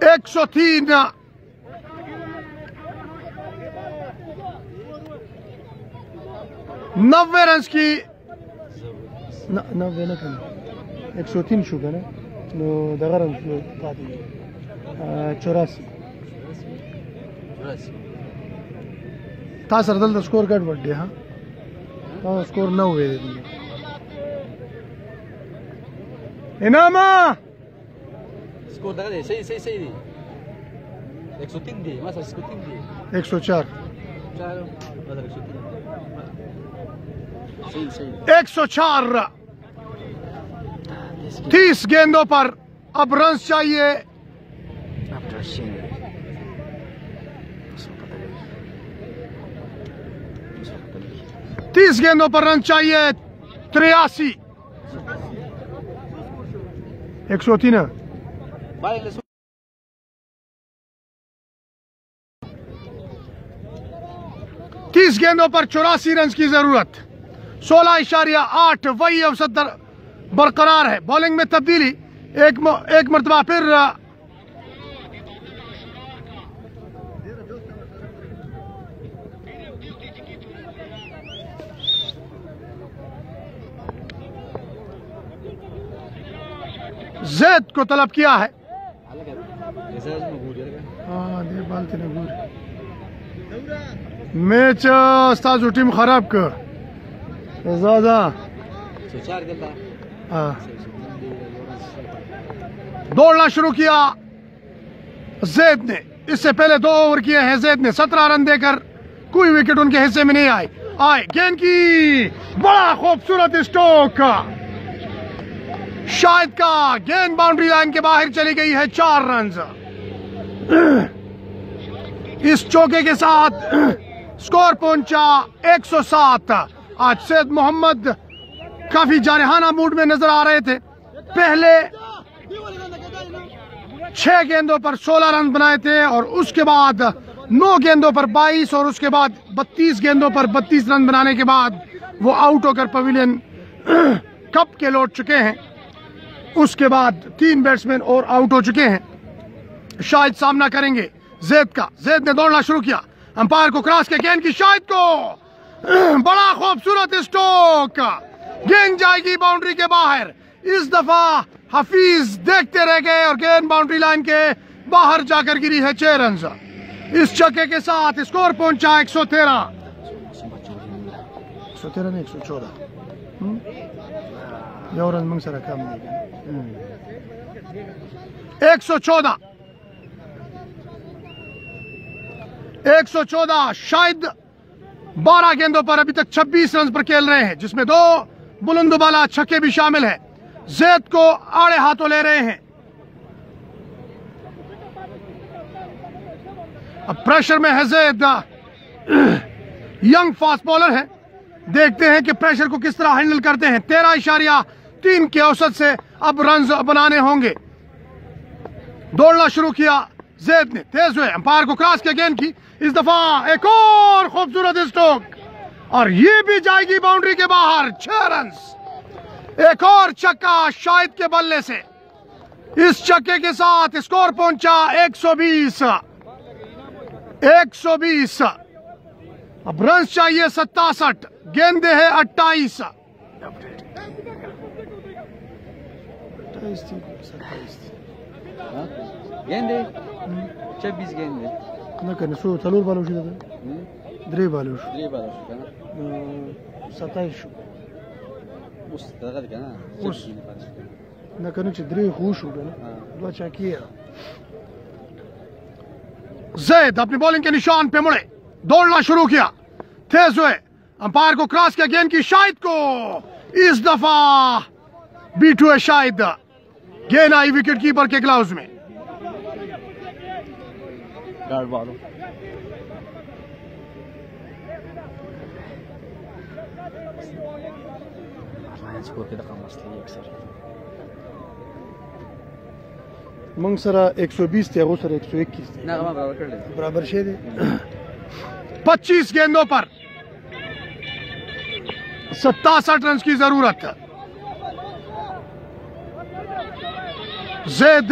103 नब्बे रन की नब्बे न करें एक सौ तीन शू करें नो दगा रन चौरासी था सर दल स्कोर कट बढ़ गया हाँ स्कोर नौ हुए इनामा Skor ne kadar? Şey, şey, şey değil. Ekso tin değil. Masa ekso tin değil. Ekso çar. Çar. Masa ekso tin. Şey, şey. Ekso çar. तीस गेंदों पर अब रन चाहिए तीस गेंदों पर रन चाहिए तिरासी एक सौ तीन तीस गेंदों पर चौरासी रन की ज़रूरत। सोलह इशारिया आठ वही दर- बरकरार है। बॉलिंग में तब्दीली। एक म, एक मरतबा फिर जैद को तलब किया है। Sochar ganda. हाँ। दौड़ना शुरू किया। जैद ने इससे पहले दो ओवर किए हैं जैद ने। सत्रह रन देकर कोई विकेट उनके हिस्से में नहीं आई आए गेंद की। बड़ा खूबसूरत स्ट्रोक शायद का गेंद बाउंड्री लाइन के बाहर चली गई है चार रन इस चौके के साथ स्कोर पहुँचा 107 आज सैद मोहम्मद काफ़ी जारहाना मूड में नज़र आ रहे थे। पहले छह गेंदों पर 16 रन बनाए थे और उसके बाद नौ गेंदों पर 22 और उसके बाद 32 गेंदों पर 32 रन बनाने के बाद वो आउट होकर पवेलियन कप के लौट चुके हैं। उसके बाद तीन बैट्समैन और आउट हो चुके हैं। शाहिद सामना करेंगे। जैद का। जैद ने दौड़ना शुरू किया। अंपायर को क्रॉस के गेंद की। शाहिद को। बड़ा खूबसूरत स्ट्रोक। गेंद जाएगी बाउंड्री के बाहर। इस दफ़ा हफीज देखते रह गए और गेंद बाउंड्री लाइन के बाहर जाकर गिरी है छह रन इस छक्के के साथ स्कोर पहुँचा एक सौ तेरह। एक सौ तेरह नहीं एक सौ चौदह। रन मंग सर कम एक सौ चौदह। एक सौ चौदह शायद बारह गेंदों पर अभी तक 26 रन पर खेल रहे हैं, जिसमें दो बुलंदबाला छक्के भी शामिल हैं। जैद को आड़े हाथों ले रहे हैं। अब प्रेशर में है जैद। यंग फास्ट बॉलर है। देखते हैं कि प्रेशर को किस तरह हैंडल करते हैं। तेरह इशारिया, तीन के औसत से अब रन बनाने होंगे। दौड़ना शुरू किया जैद ने। तेज हुए। अंपायर को क्रॉस किया गेंद की। इस दफ़ा एक और खूबसूरत स्ट्रोक। और ये भी जाएगी बाउंड्री के बाहर, छह रन एक और छक्का शाहिद के बल्ले से। इस छक्के के साथ स्कोर पहुँचा 120 120 अब रन चाहिए सत्तासठ, गेंदे है अट्ठाईस। गेंदे? छब्बीस गेंदे। बात है। जैद अपनी बॉलिंग के निशान पे मुड़े। दौड़ना शुरू किया। तेज हुए। अंपायर को क्रॉस किया। गेंद की शाहिद को इस दफ़ा। बीट हुए शाहिद गेंद आई विकेट कीपर के ग्लाउज में। गार्ड वालों अक्सर मंग सरा 120 थे वो सर 121 थे ना बराबर कर ले बराबर शेर पच्चीस गेंदों पर सत्तासठ रन की ज़रूरत। है जैद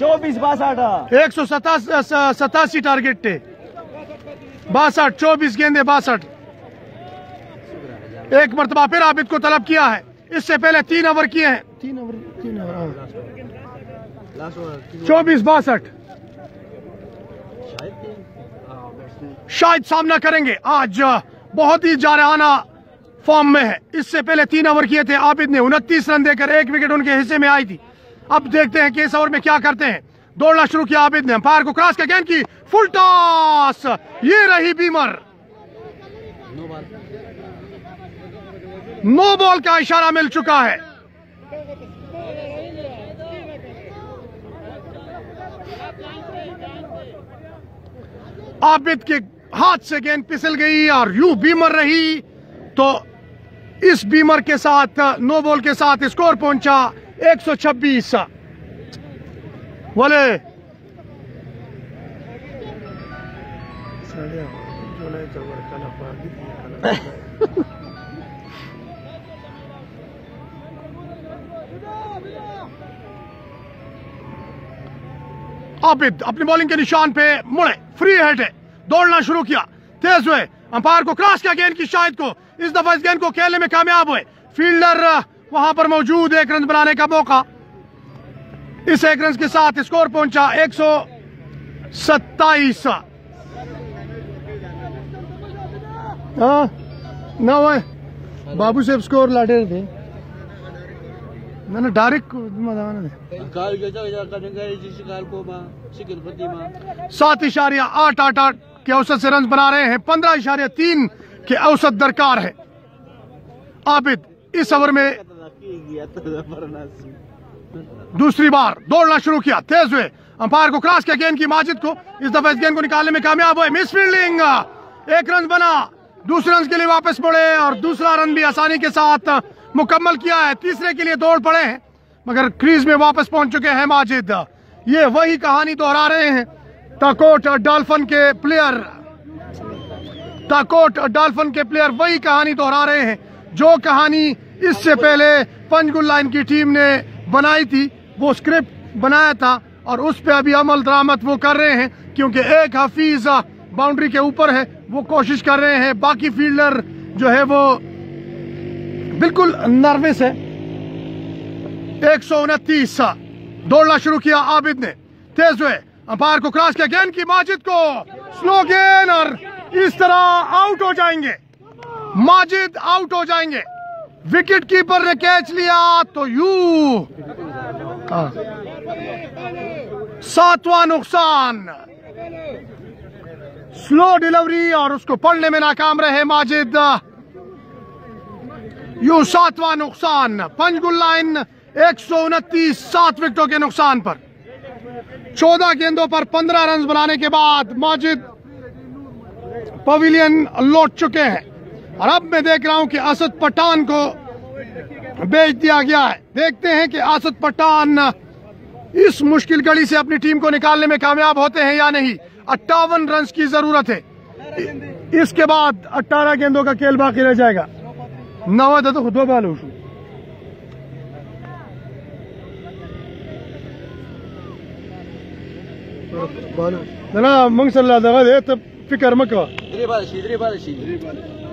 24 बासठ। एक सौ सतासी टारगेट थे। बासठ चौबीस गेंदे बासठ। एक मरतबा फिर आबिद को तलब किया है। इससे पहले तीन ओवर किए हैं। तीन ओवर तीन ओवर चौबीस बासठ। शायद सामना करेंगे। आज बहुत ही जारहाना फॉर्म में है। इससे पहले तीन ओवर किए थे आबिद ने। उनतीस रन देकर एक विकेट उनके हिस्से में आई थी। अब देखते हैं कि इस ओवर में क्या करते हैं। दौड़ना शुरू किया आबिद ने। अंपायर को क्रॉस के गेंद की फुल टॉस ये रही बीमर। नो बॉल का इशारा मिल चुका है। आबिद के हाथ से गेंद फिसल गई और यूँ बीमर रही तो इस बीमर के साथ, नो बॉल के साथ स्कोर पहुँचा। 126 बोले। आबिद अपनी बॉलिंग के निशान पे मुड़े। फ्री हेड है। दौड़ना शुरू किया। तेज हुए। अंपायर को क्रॉस किया गेंद की शायद को। इस दफ़ा इस गेंद को खेलने में कामयाब हुए। फील्डर वहाँ पर मौजूद एक रन बनाने का मौका। इस एक रन के साथ स्कोर पहुँचा एक सौ सत्ताईस। हाँ ना बाबू साहेब स्कोर लाटे थे पति माँ। सात इशारिया आठ आठ आठ के औसत से रन बना रहे हैं। पंद्रह इशारिया तीन के औसत दरकार है। आबिद इस ओवर में दूसरी बार दौड़ना शुरू किया। तेज हुए। अंपायर को क्रॉस किया गेंद की। माजिद को इस दफ़ा इस गेंद को निकालने में कामयाब हुए। मिस फील्डिंग एक रन बना। दूसरे रन के लिए वापस मुड़े और दूसरा रन भी आसानी के साथ मुकम्मल किया है। तीसरे के लिए दौड़ पड़े हैं, मगर क्रीज में वापस पहुँच चुके हैं माजिद। ये वही कहानी दोहरा रहे हैं। ताकोट डॉल्फिन के प्लेयर ताकोट डॉल्फिन के प्लेयर वही कहानी दोहरा रहे हैं। जो कहानी इससे पहले पंचगुल्ला की टीम ने बनाई थी, वो स्क्रिप्ट बनाया था और उस पर अभी अमल दरामद वो कर रहे हैं, क्योंकि एक हफीज बाउंड्री के ऊपर है, वो कोशिश कर रहे हैं, बाकी फील्डर जो है वो बिल्कुल नर्वस है। एक सौ उनतीस दौड़ना शुरू किया आबिद ने। तेज हुए, अंपायर को क्रॉस किया, गेंद की माजिद को। स्लो गेंद और इस तरह आउट हो जाएँगे। माजिद आउट हो जाएँगे। विकेट कीपर ने कैच लिया तो यू। हाँ। सातवां नुकसान। स्लो डिलीवरी और उसको पढ़ने में नाकाम रहे माजिद। यू सातवां नुकसान। पंचगुल लाइन एक सौ उनतीस, सात विकेटों के नुकसान पर। चौदह गेंदों पर पंद्रह रन बनाने के बाद माजिद पवेलियन लौट चुके हैं। और अब मैं देख रहा हूँ कि असद पठान को बेच दिया गया है। देखते हैं कि असद पठान इस मुश्किल घड़ी से अपनी टीम को निकालने में कामयाब होते हैं या नहीं। अट्ठावन रन की ज़रूरत है। इसके बाद अट्ठारह गेंदों का खेल बाकी रह जाएगा। नवा तो खुद बाल उठू ना मंग सल्ला दगा दे तब फिकर मका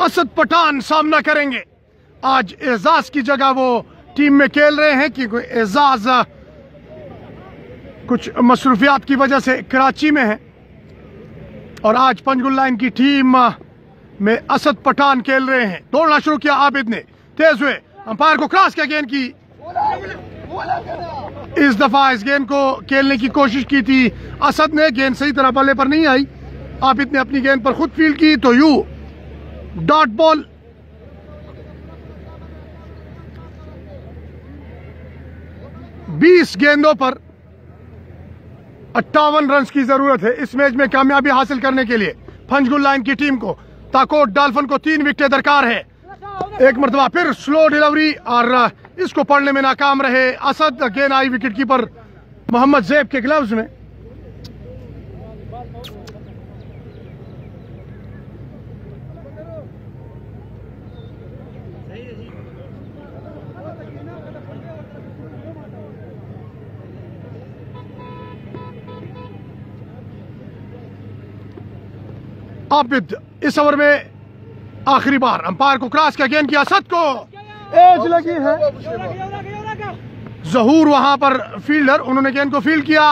असद पठान सामना करेंगे। आज एजाज की जगह वो टीम में खेल रहे हैं क्योंकि एजाज कुछ मसरूफियात की वजह से कराची में है। और आज पंचगुल्ला इनकी टीम में असद पठान खेल रहे हैं। दौड़ना शुरू किया आबिद ने। तेज हुए। अंपायर को क्रॉस किया गेंद की। इस दफ़ा इस गेंद को खेलने की कोशिश की थी असद ने। गेंद सही तरह बल्ले पर नहीं आई। आबिद ने अपनी गेंद पर खुद फील की तो यू डॉट बॉल। बीस गेंदों पर अट्ठावन रन की ज़रूरत है इस मैच में कामयाबी हासिल करने के लिए। फंजगुल लाइन की टीम को ताकोट डाल्फिन को तीन विकेटें दरकार है। एक मरतबा, फिर स्लो डिलीवरी और, इसको पढ़ने में नाकाम रहे असद गेंद आई विकेट कीपर मोहम्मद जैब के ग्लव्स में। आबिद इस ओवर में आखिरी बार अंपायर को क्रॉस किया गेंद किया सत को। एज लगी है। जहूर वहाँ पर फील्डर उन्होंने गेंद को फ़ील्ड किया।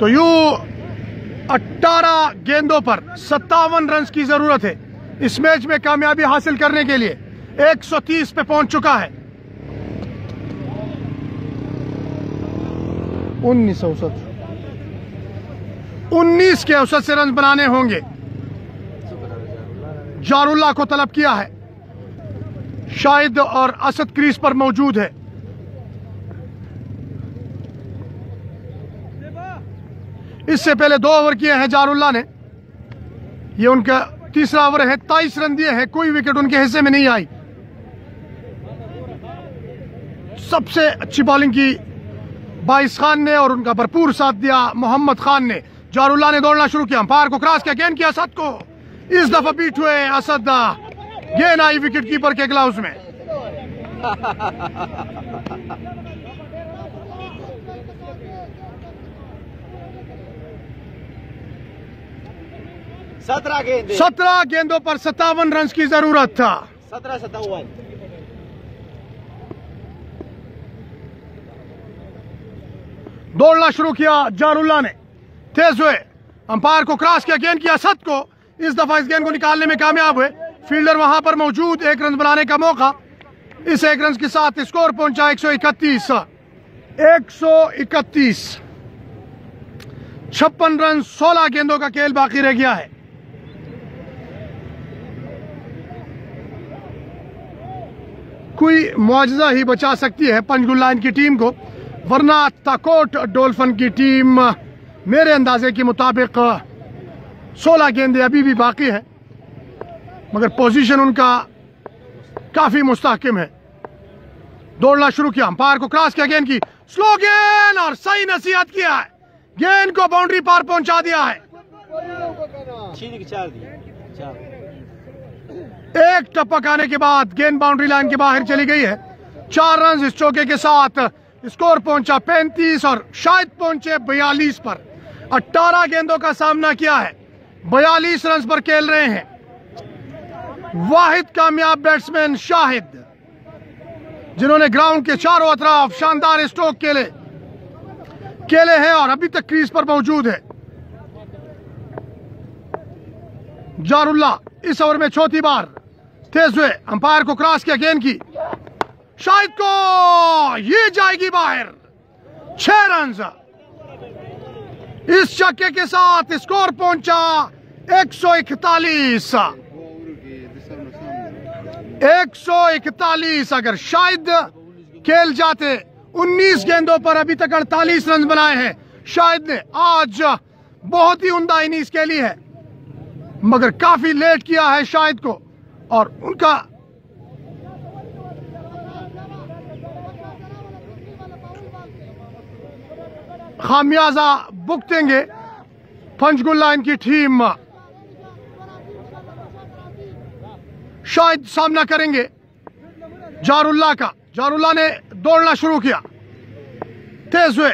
तो यू 18 गेंदों पर सत्तावन रन की ज़रूरत है इस मैच में कामयाबी हासिल करने के लिए। 130 पे पहुँच चुका है। उन्नीस सौ 19 के औसत से रन बनाने होंगे। जारुल्ला को तलब किया है। शाहिद और असद क्रीज पर मौजूद है। इससे पहले दो ओवर किए हैं जारुल्ला ने। ये उनका तीसरा ओवर है तेईस रन दिए हैं, कोई विकेट उनके हिस्से में नहीं आई। सबसे अच्छी बॉलिंग की बाइस खान ने और उनका भरपूर साथ दिया मोहम्मद खान ने। जारुल्ला ने दौड़ना शुरू किया। अंपायर को क्रॉस किया गेंद किया असद को। इस दफ़ा बीट हुए असद गेंद आई विकेट कीपर के ग्लाउज में सत्रह गेंद। सत्रह गेंदों पर सत्तावन रन की ज़रूरत था। सत्रह सत्तावन। दौड़ना शुरू किया जारुल्ला ने। तेज हुए। अंपायर को क्रॉस किया, गेंद किया, सत को। इस दफ़ा इस गेंद को निकालने में कामयाब हुए। फील्डर वहाँ पर मौजूद, एक रन बनाने का मौका। इस एक रन के साथ स्कोर पहुँचा 131 131 छप्पन रन 16 गेंदों का खेल बाकी रह गया है। कोई मुआवजा ही बचा सकती है पंचगुल लाइन की टीम को, वरना ताकोट डोल्फन की टीम मेरे अंदाजे के मुताबिक 16 गेंदे अभी भी बाकी है, मगर पोजीशन उनका काफ़ी मुस्तकम है। दौड़ना शुरू किया, अंपायर को क्रॉस किया गेंद की। स्लो गेंद और सही नसीहत किया है। गेंद को बाउंड्री पार पहुँचा दिया है। एक टपक आने के बाद गेंद बाउंड्री लाइन के बाहर चली गई है। चार रन इस चौके के साथ स्कोर पहुँचा 35 और शायद पहुँचे 42 पर। 18 गेंदों का सामना किया है। 42 रन पर खेल रहे हैं। वाहिद कामयाब बैट्समैन शाहिद, जिन्होंने ग्राउंड के चारों अतराफ शानदार स्ट्रोक खेले। खेले हैं और अभी तक क्रीज पर मौजूद है। जारुल्ला इस ओवर में चौथी बार तेज हुए अंपायर को क्रॉस किया गेंद की। शाहिद को, ये जाएगी बाहर। छह रन इस छक्के के साथ स्कोर पहुँचा 141 141 अगर शायद खेल जाते 19 गेंदों पर अभी तक 48 रन बनाए हैं। शायद ने आज बहुत ही उमदा इनिंग्स खेली है, मगर काफ़ी लेट किया है शायद को, और उनका खामियाजा भुगतेंगे पंचगुल लाइन की टीम। शायद सामना करेंगे। जारुल्ला का। जारुल्ला ने दौड़ना शुरू किया। तेज हुए।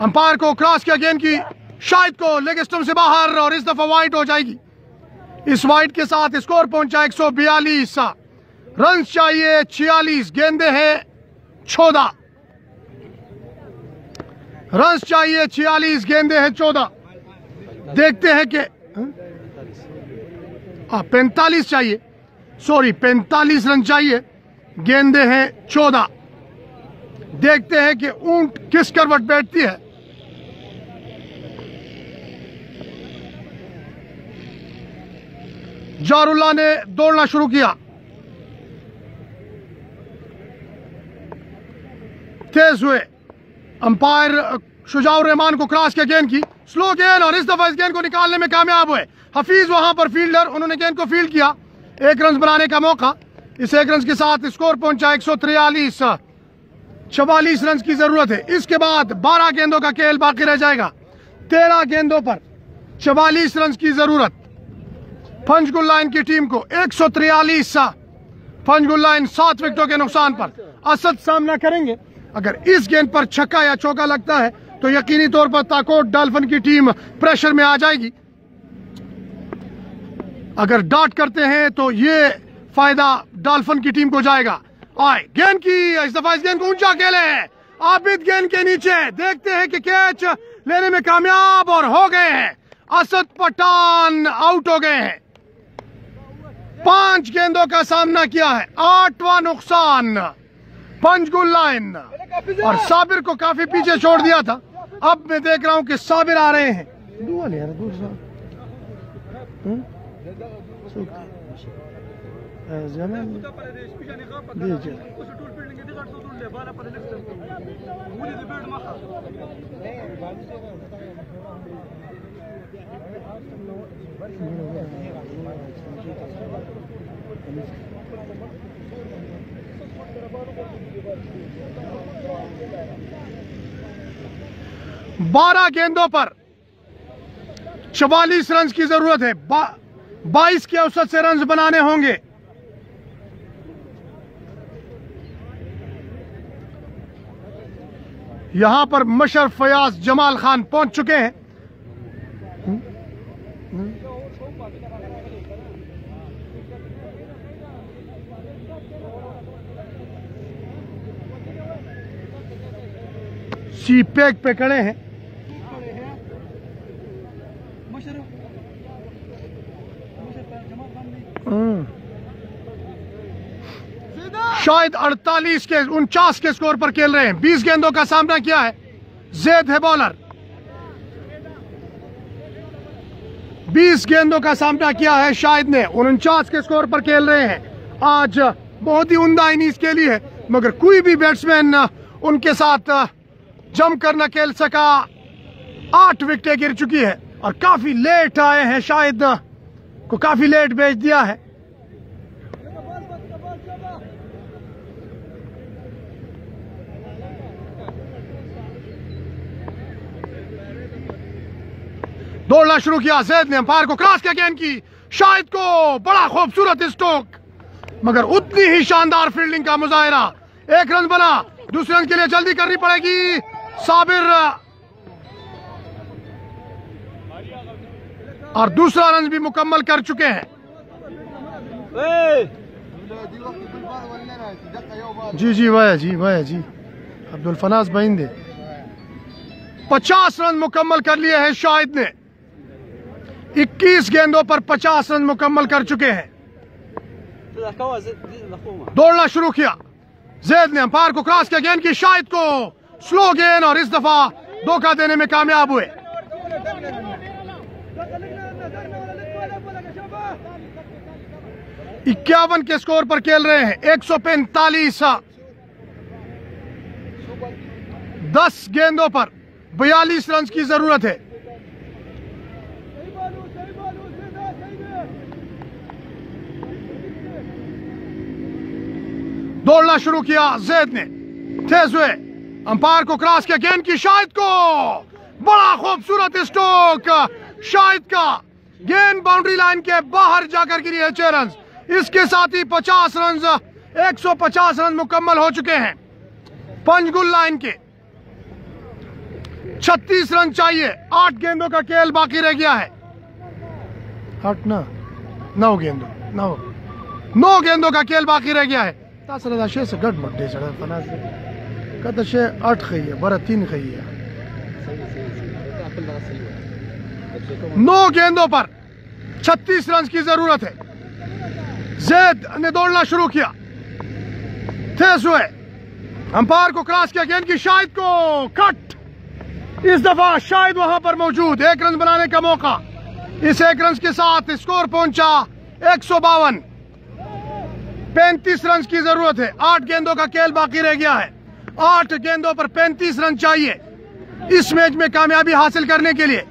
अंपायर को क्रॉस किया गेंद की। शायद को लेग स्टम्प से बाहर और इस दफ़ा वाइट हो जाएगी। इस वाइट के साथ स्कोर पहुँचा 142 रन चाहिए 46 गेंदे हैं चौदह रन चाहिए 46 गेंदे हैं चौदह। देखते हैं कि हाँ? पैंतालीस चाहिए। सॉरी पैंतालीस रन चाहिए, गेंदे हैं चौदह। देखते हैं कि ऊँट किस करवट बैठती है। जारुल्ला ने दौड़ना शुरू किया। तेज हुए। अंपायर शुजाउर रहमान को क्रॉस किया गेंद की। स्लो गेंद और इस दफ़ा इस गेंद को निकालने में कामयाब हुए। हफीज वहाँ पर फील्डर, उन्होंने गेंद को फ़ील्ड किया। एक रन बनाने का मौका। इस एक रन के साथ स्कोर पहुँचा एक सौ चवालीस रन की ज़रूरत है। इसके बाद बारह गेंदों का खेल बाकी रह जाएगा। तेरह गेंदों पर चवालीस रन की ज़रूरत। पंचगुल लाइन की टीम को एक सौ तिरयालीस पंचगुल लाइन सात विकेटों के नुकसान पर। असद सामना करेंगे। अगर इस गेंद पर छक्का या चौका लगता है तो यकीनी तौर पर ताकोट डाल्फिन की टीम प्रेशर में आ जाएगी। अगर डॉट करते हैं तो ये फ़ायदा डाल्फिन की टीम को जाएगा। आए, गेंद की, इस दफ़ा इस गेंद को ऊँचा खेले हैं। आबिद गेंद के नीचे, देखते हैं कि कैच लेने में कामयाब और हो गए हैं। असद पठान आउट हो गए हैं। पाँच गेंदों का सामना किया है, आठवां नुकसान पंचगुल लाइन। और साबिर को काफ़ी पीछे छोड़ दिया था। अब मैं देख रहा हूँ कि साबिर आ रहे हैं। दूर ले यार दूर से हम्म? सूख। अ, जमाल दे जा। बारह गेंदों पर चवालीस रन की ज़रूरत है। बाईस के औसत से रन बनाने होंगे। यहाँ पर मशर फयाज जमाल खान पहुँच चुके हैं। सी पैक पे खड़े हैं। शायद 48 के, उनचास के स्कोर पर खेल रहे हैं। 20 गेंदों का सामना किया है। जैद है बॉलर। 20 गेंदों का सामना किया है शाहिद ने। उनचास के स्कोर पर खेल रहे हैं। आज बहुत ही उमदा इनिंग्स खेली है, मगर कोई भी बैट्समैन उनके साथ जमकर न खेल सका। आठ विकेटें गिर चुकी है और काफ़ी लेट आए हैं शायद। को काफ़ी लेट भेज दिया है। दौड़ना शुरू किया। जैद ने अंपायर को क्रॉस किया गेंद की। शाहिद को बड़ा खूबसूरत स्टोक। मगर उतनी ही शानदार फील्डिंग का मुजाहरा। एक रन बना, दूसरे रन के लिए जल्दी करनी पड़ेगी। साबिर। और दूसरा रन भी मुकम्मल कर चुके हैं। जी जी वाया जी वाया जी। अब्दुल फनाज बहिंदे। पचास रन मुकम्मल कर लिए हैं शाहिद ने। 21 गेंदों पर 50 रन मुकम्मल कर चुके हैं। दौड़ना शुरू किया। जैद ने अंपायर को क्रॉस किया, गेंद की शायद को स्लो गेंद और इस दफ़ा धोखा देने में कामयाब हुए। इक्यावन के स्कोर पर खेल रहे हैं, एक सौ पैंतालीस दस गेंदों पर बयालीस रन की ज़रूरत है। दौड़ना शुरू किया जैद ने। तेज हुए अंपायर को क्रॉस किया गेंद की, शाहिद को। बड़ा खूबसूरत स्ट्रोक शाहिद का। गेंद बाउंड्री लाइन के बाहर जाकर गिरी है छह रन इसके साथ ही 50 रन 150 रन मुकम्मल हो चुके हैं। पंचगुल लाइन के। 36 रन चाहिए, आठ गेंदों का खेल बाकी रह गया है। आठ ना, नौ गेंदों, नौ। नौ गेंदों का खेल बाकी रह गया है। नौ गेंदों पर 36 रन की ज़रूरत है जैद ने दौड़ना शुरू किया तेज हुए अंपायर को क्रॉस किया गेंद की शाहिद को कट इस दफ़ा शायद वहाँ पर मौजूद एक रन बनाने का मौका इस एक रन के साथ स्कोर पहुँचा एक सौ बावन पैंतीस रन की ज़रूरत है। आठ गेंदों का खेल बाकी रह गया है। आठ गेंदों पर पैंतीस रन चाहिए। इस मैच में कामयाबी हासिल करने के लिए।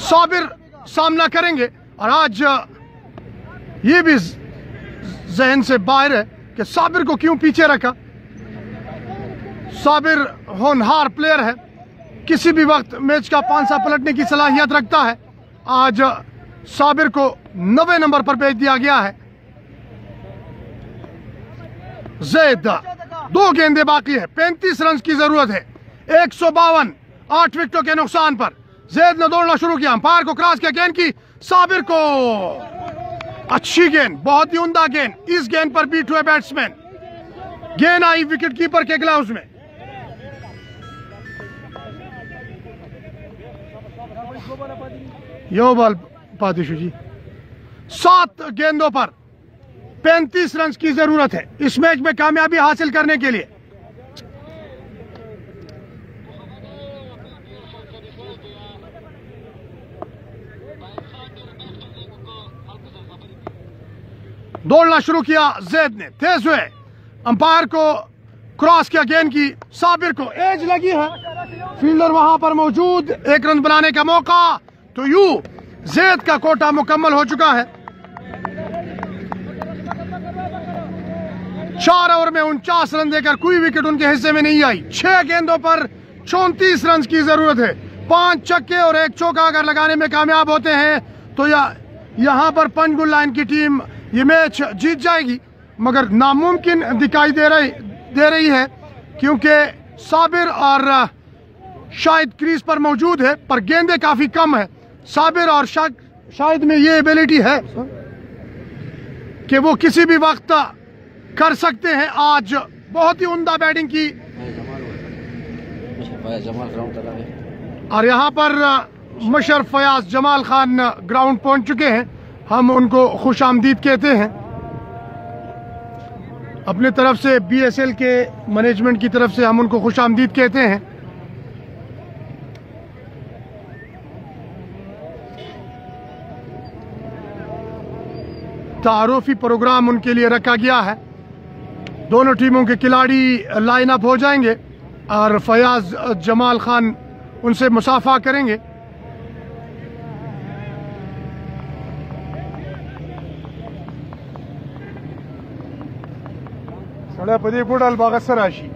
साबिर सामना करेंगे और आज ये भी जहन से बाहर है कि साबिर को क्यों पीछे रखा? साबिर होनहार प्लेयर है। किसी भी वक्त मैच का पाँच सा पलटने की सलाहियत रखता है। आज साबिर को नवे नंबर पर भेज दिया गया है। जैद, दो गेंदे बाकी है। पैंतीस रन की ज़रूरत है। एक सौ बावन, आठ विकेटों के नुकसान पर। जैद ने दौड़ना शुरू किया। अंपायर को क्रॉस किया गेंद की। साबिर को अच्छी गेंद, बहुत ही उमदा गेंद। इस गेंद पर बीट हुए बैट्समैन। गेंद आई विकेट कीपर के ग्लव्स में। यो बॉल पातिशु जी। सात गेंदों पर पैंतीस रन की ज़रूरत है इस मैच में कामयाबी हासिल करने के लिए। दौड़ना शुरू किया जैद ने। तेज हुए। अंपायर को क्रॉस किया गेंद की। साबिर को एज लगी है। फील्डर वहाँ पर मौजूद। एक रन बनाने का मौका। तो यू जैद का कोटा मुकम्मल हो चुका है। चार ओवर में उनचास रन देकर कोई विकेट उनके हिस्से में नहीं आई। छह गेंदों पर चौंतीस रन की ज़रूरत है। पाँच चक्के और एक चौका अगर लगाने में कामयाब होते हैं तो या यहाँ पर पंचगुल लाइन की टीम ये मैच जीत जाएगी। मगर नामुमकिन दिखाई दे रही दे रही है, क्योंकि साबिर और शायद क्रीज पर मौजूद है, पर गेंदे काफ़ी कम है। साबिर और शा, शायद में ये एबिलिटी है कि वो किसी भी वक्त कर सकते हैं आज। बहुत ही उमदा बैटिंग की। और यहाँ पर मशर फयाज जमाल खान ग्राउंड पहुँच चुके हैं। हम उनको खुश आमदीद कहते हैं। अपने तरफ़ से बीएसएल के मैनेजमेंट की तरफ़ से हम उनको खुश आमदीद कहते हैं। तारुफी प्रोग्राम उनके लिए रखा गया है। दोनों टीमों के खिलाड़ी लाइन अप हो जाएँगे और फयाज जमाल खान उनसे मुसाफा करेंगे। सड़ा पदे बुडाल बागसर राशि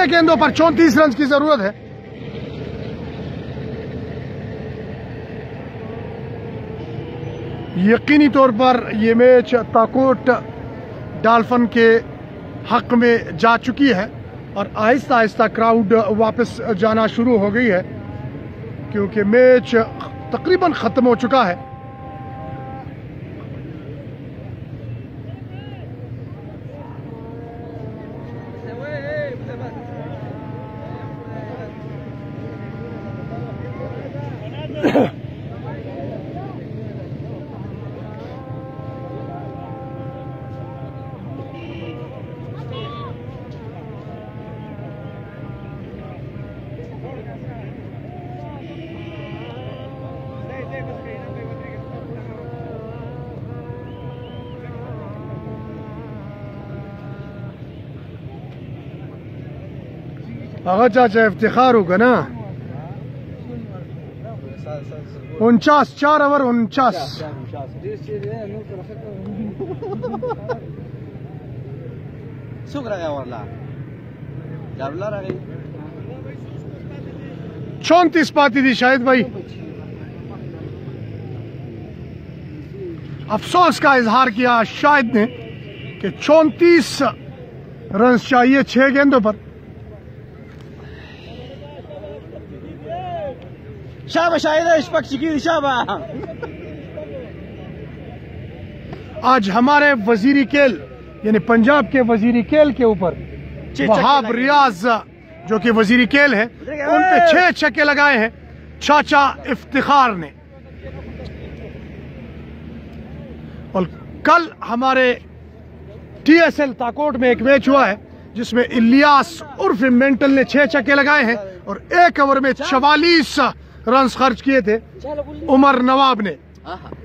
छह गेंदों पर चौंतीस रन की ज़रूरत है। यकीनी तौर पर यह मैच ताकोट डाल्फन के हक में जा चुकी है और आहिस्ता आहिस्ता क्राउड वापस जाना शुरू हो गई है, क्योंकि मैच तकरीबन ख़त्म हो चुका है। आगा चाचा इफ्तिखार होगा ना उनचास चार ओवर उनचास चौंतीस पाती थी शायद भाई अफसोस का इजहार किया शायद ने कि चौंतीस रन चाहिए छह गेंदों पर शाबा शाहिद इशफक शिकीर शाबा आज हमारे वजीरी केल यानी पंजाब के वजीरी केल के ऊपर वहाब रियाज जो कि वजीरी केल है उन पे छह छक्के लगाए हैं चाचा इफ्तिखार ने। और कल हमारे टीएसएल ताकोट में एक मैच हुआ है जिसमें इलियास उर्फ़ मेंटल ने छह छक्के लगाए हैं और एक ओवर में चवालीस रन खर्च किए थे। उमर नवाब ने।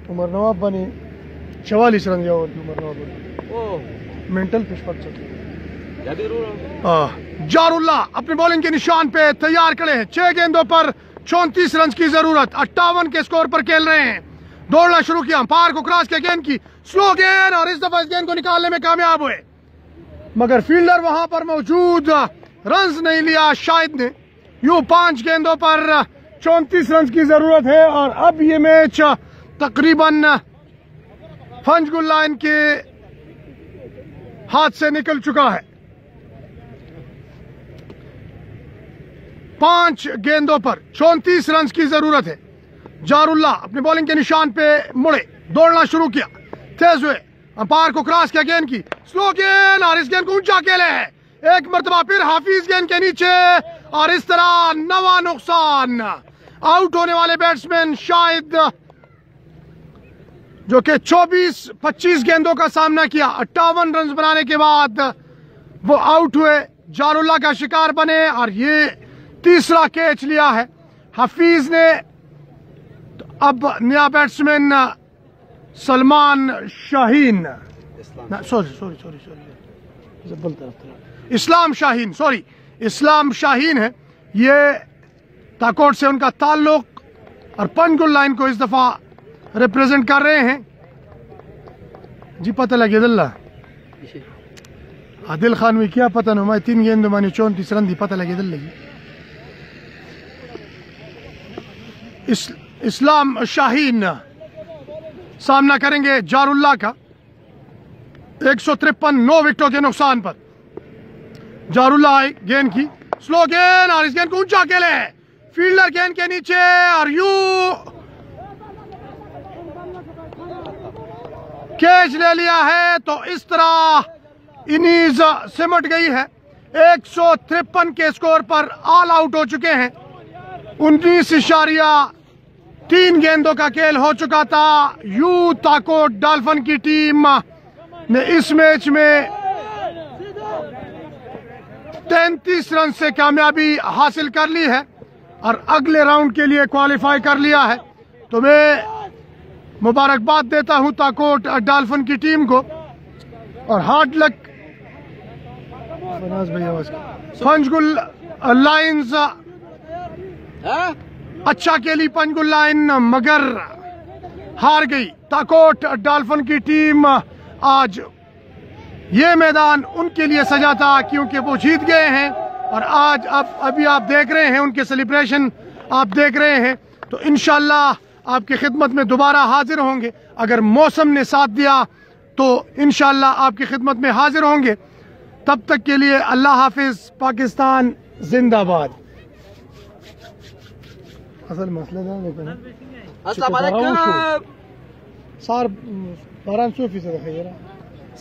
उमर नवाब बने चवालीस रन दिया उमर नवाब ने मेंटल पिच पर चल। जारुल्ला अपने बॉलिंग के निशान पे तैयार खड़े हैं। छह गेंदों पर चौंतीस रन की ज़रूरत। अट्ठावन के स्कोर पर खेल रहे हैं। दौड़ना शुरू किया। पार को क्रॉस किया। गेंद की स्लो गेंद और इस दफ़ा इस गेंद को निकालने में कामयाब हुए। मगर फील्डर वहाँ पर मौजूद। रन नहीं लिया शायद ने। यूँ पाँच गेंदों पर चौंतीस रन की ज़रूरत है और अब ये मैच तकरीबन फंजगुल लाइन के हाथ से निकल चुका है। पाँच गेंदों पर चौंतीस रन की ज़रूरत है। जारुल्ला अपने बॉलिंग के निशान पे मुड़े, दौड़ना शुरू किया। तेज हुए, अंपायर को क्रॉस किया गेंद की। स्लो गेंद और इस गेंद को ऊँचा अकेले है। एक मरतबा फिर हाफिज गेंद के नीचे और इस तरह नवा नुकसान। आउट होने वाले बैट्समैन शायद जो कि 24-25 गेंदों का सामना किया। अट्ठावन रन बनाने के बाद वो आउट हुए। जारुल्ला का शिकार बने और ये तीसरा कैच लिया है। हफीज ने तो अब नया batsman Salman Shaheen. Sorry sorry sorry sorry Jabbal तरफ़ तरफ़ इस्लाम शाहीन सॉरी इस्लाम शाहीन है। ये ताकोट से उनका ताल्लुक और पंचगुल लाइन को इस दफ़ा रिप्रेजेंट कर रहे हैं। जी पता लगे दल्ला आदिल खान में क्या पता नुमा तीन गेंद मानी चौंतीस रन दी पता लगे दल लगी इस, इस्लाम शाहीन सामना करेंगे जारुल्ला का। एक सौ तिरपन नौ विकेटों के नुकसान पर। जारुल्ला आई गेंद की। स्लो गेंद, और इस गेंद को ऊँचा अकेले फील्डर गेंद के नीचे और यू कैच ले लिया है तो इस तरह इनिंग्स सिमट गई है। एक सौ तिरपन के स्कोर पर ऑल आउट हो चुके हैं। उन्नीस इशारिया, तीन गेंदों का खेल हो चुका था। यू ताकोट डॉल्फिन की टीम ने इस मैच में तैतीस रन से कामयाबी हासिल कर ली है और अगले राउंड के लिए क्वालिफाई कर लिया है। तो मैं मुबारकबाद देता हूँ ताकोट डॉल्फिन की टीम को। और हार्ड लक पंचगुल लाइंस अच्छा खेली पंचगुल लाइन मगर हार गई। ताकोट डॉल्फिन की टीम आज ये मैदान उनके लिए सजा था क्योंकि वो जीत गए हैं। और आज अब अभी आप देख रहे हैं उनके सेलिब्रेशन आप देख रहे हैं। तो इनशाला आपकी खिदमत में दोबारा हाजिर होंगे। अगर मौसम ने साथ दिया तो इनशाला आपकी खिदमत में हाजिर होंगे। तब तक के लिए अल्लाह हाफिज पाकिस्तान जिंदाबाद। असल मसला था लेकिन अस्सलाम वालेकुम।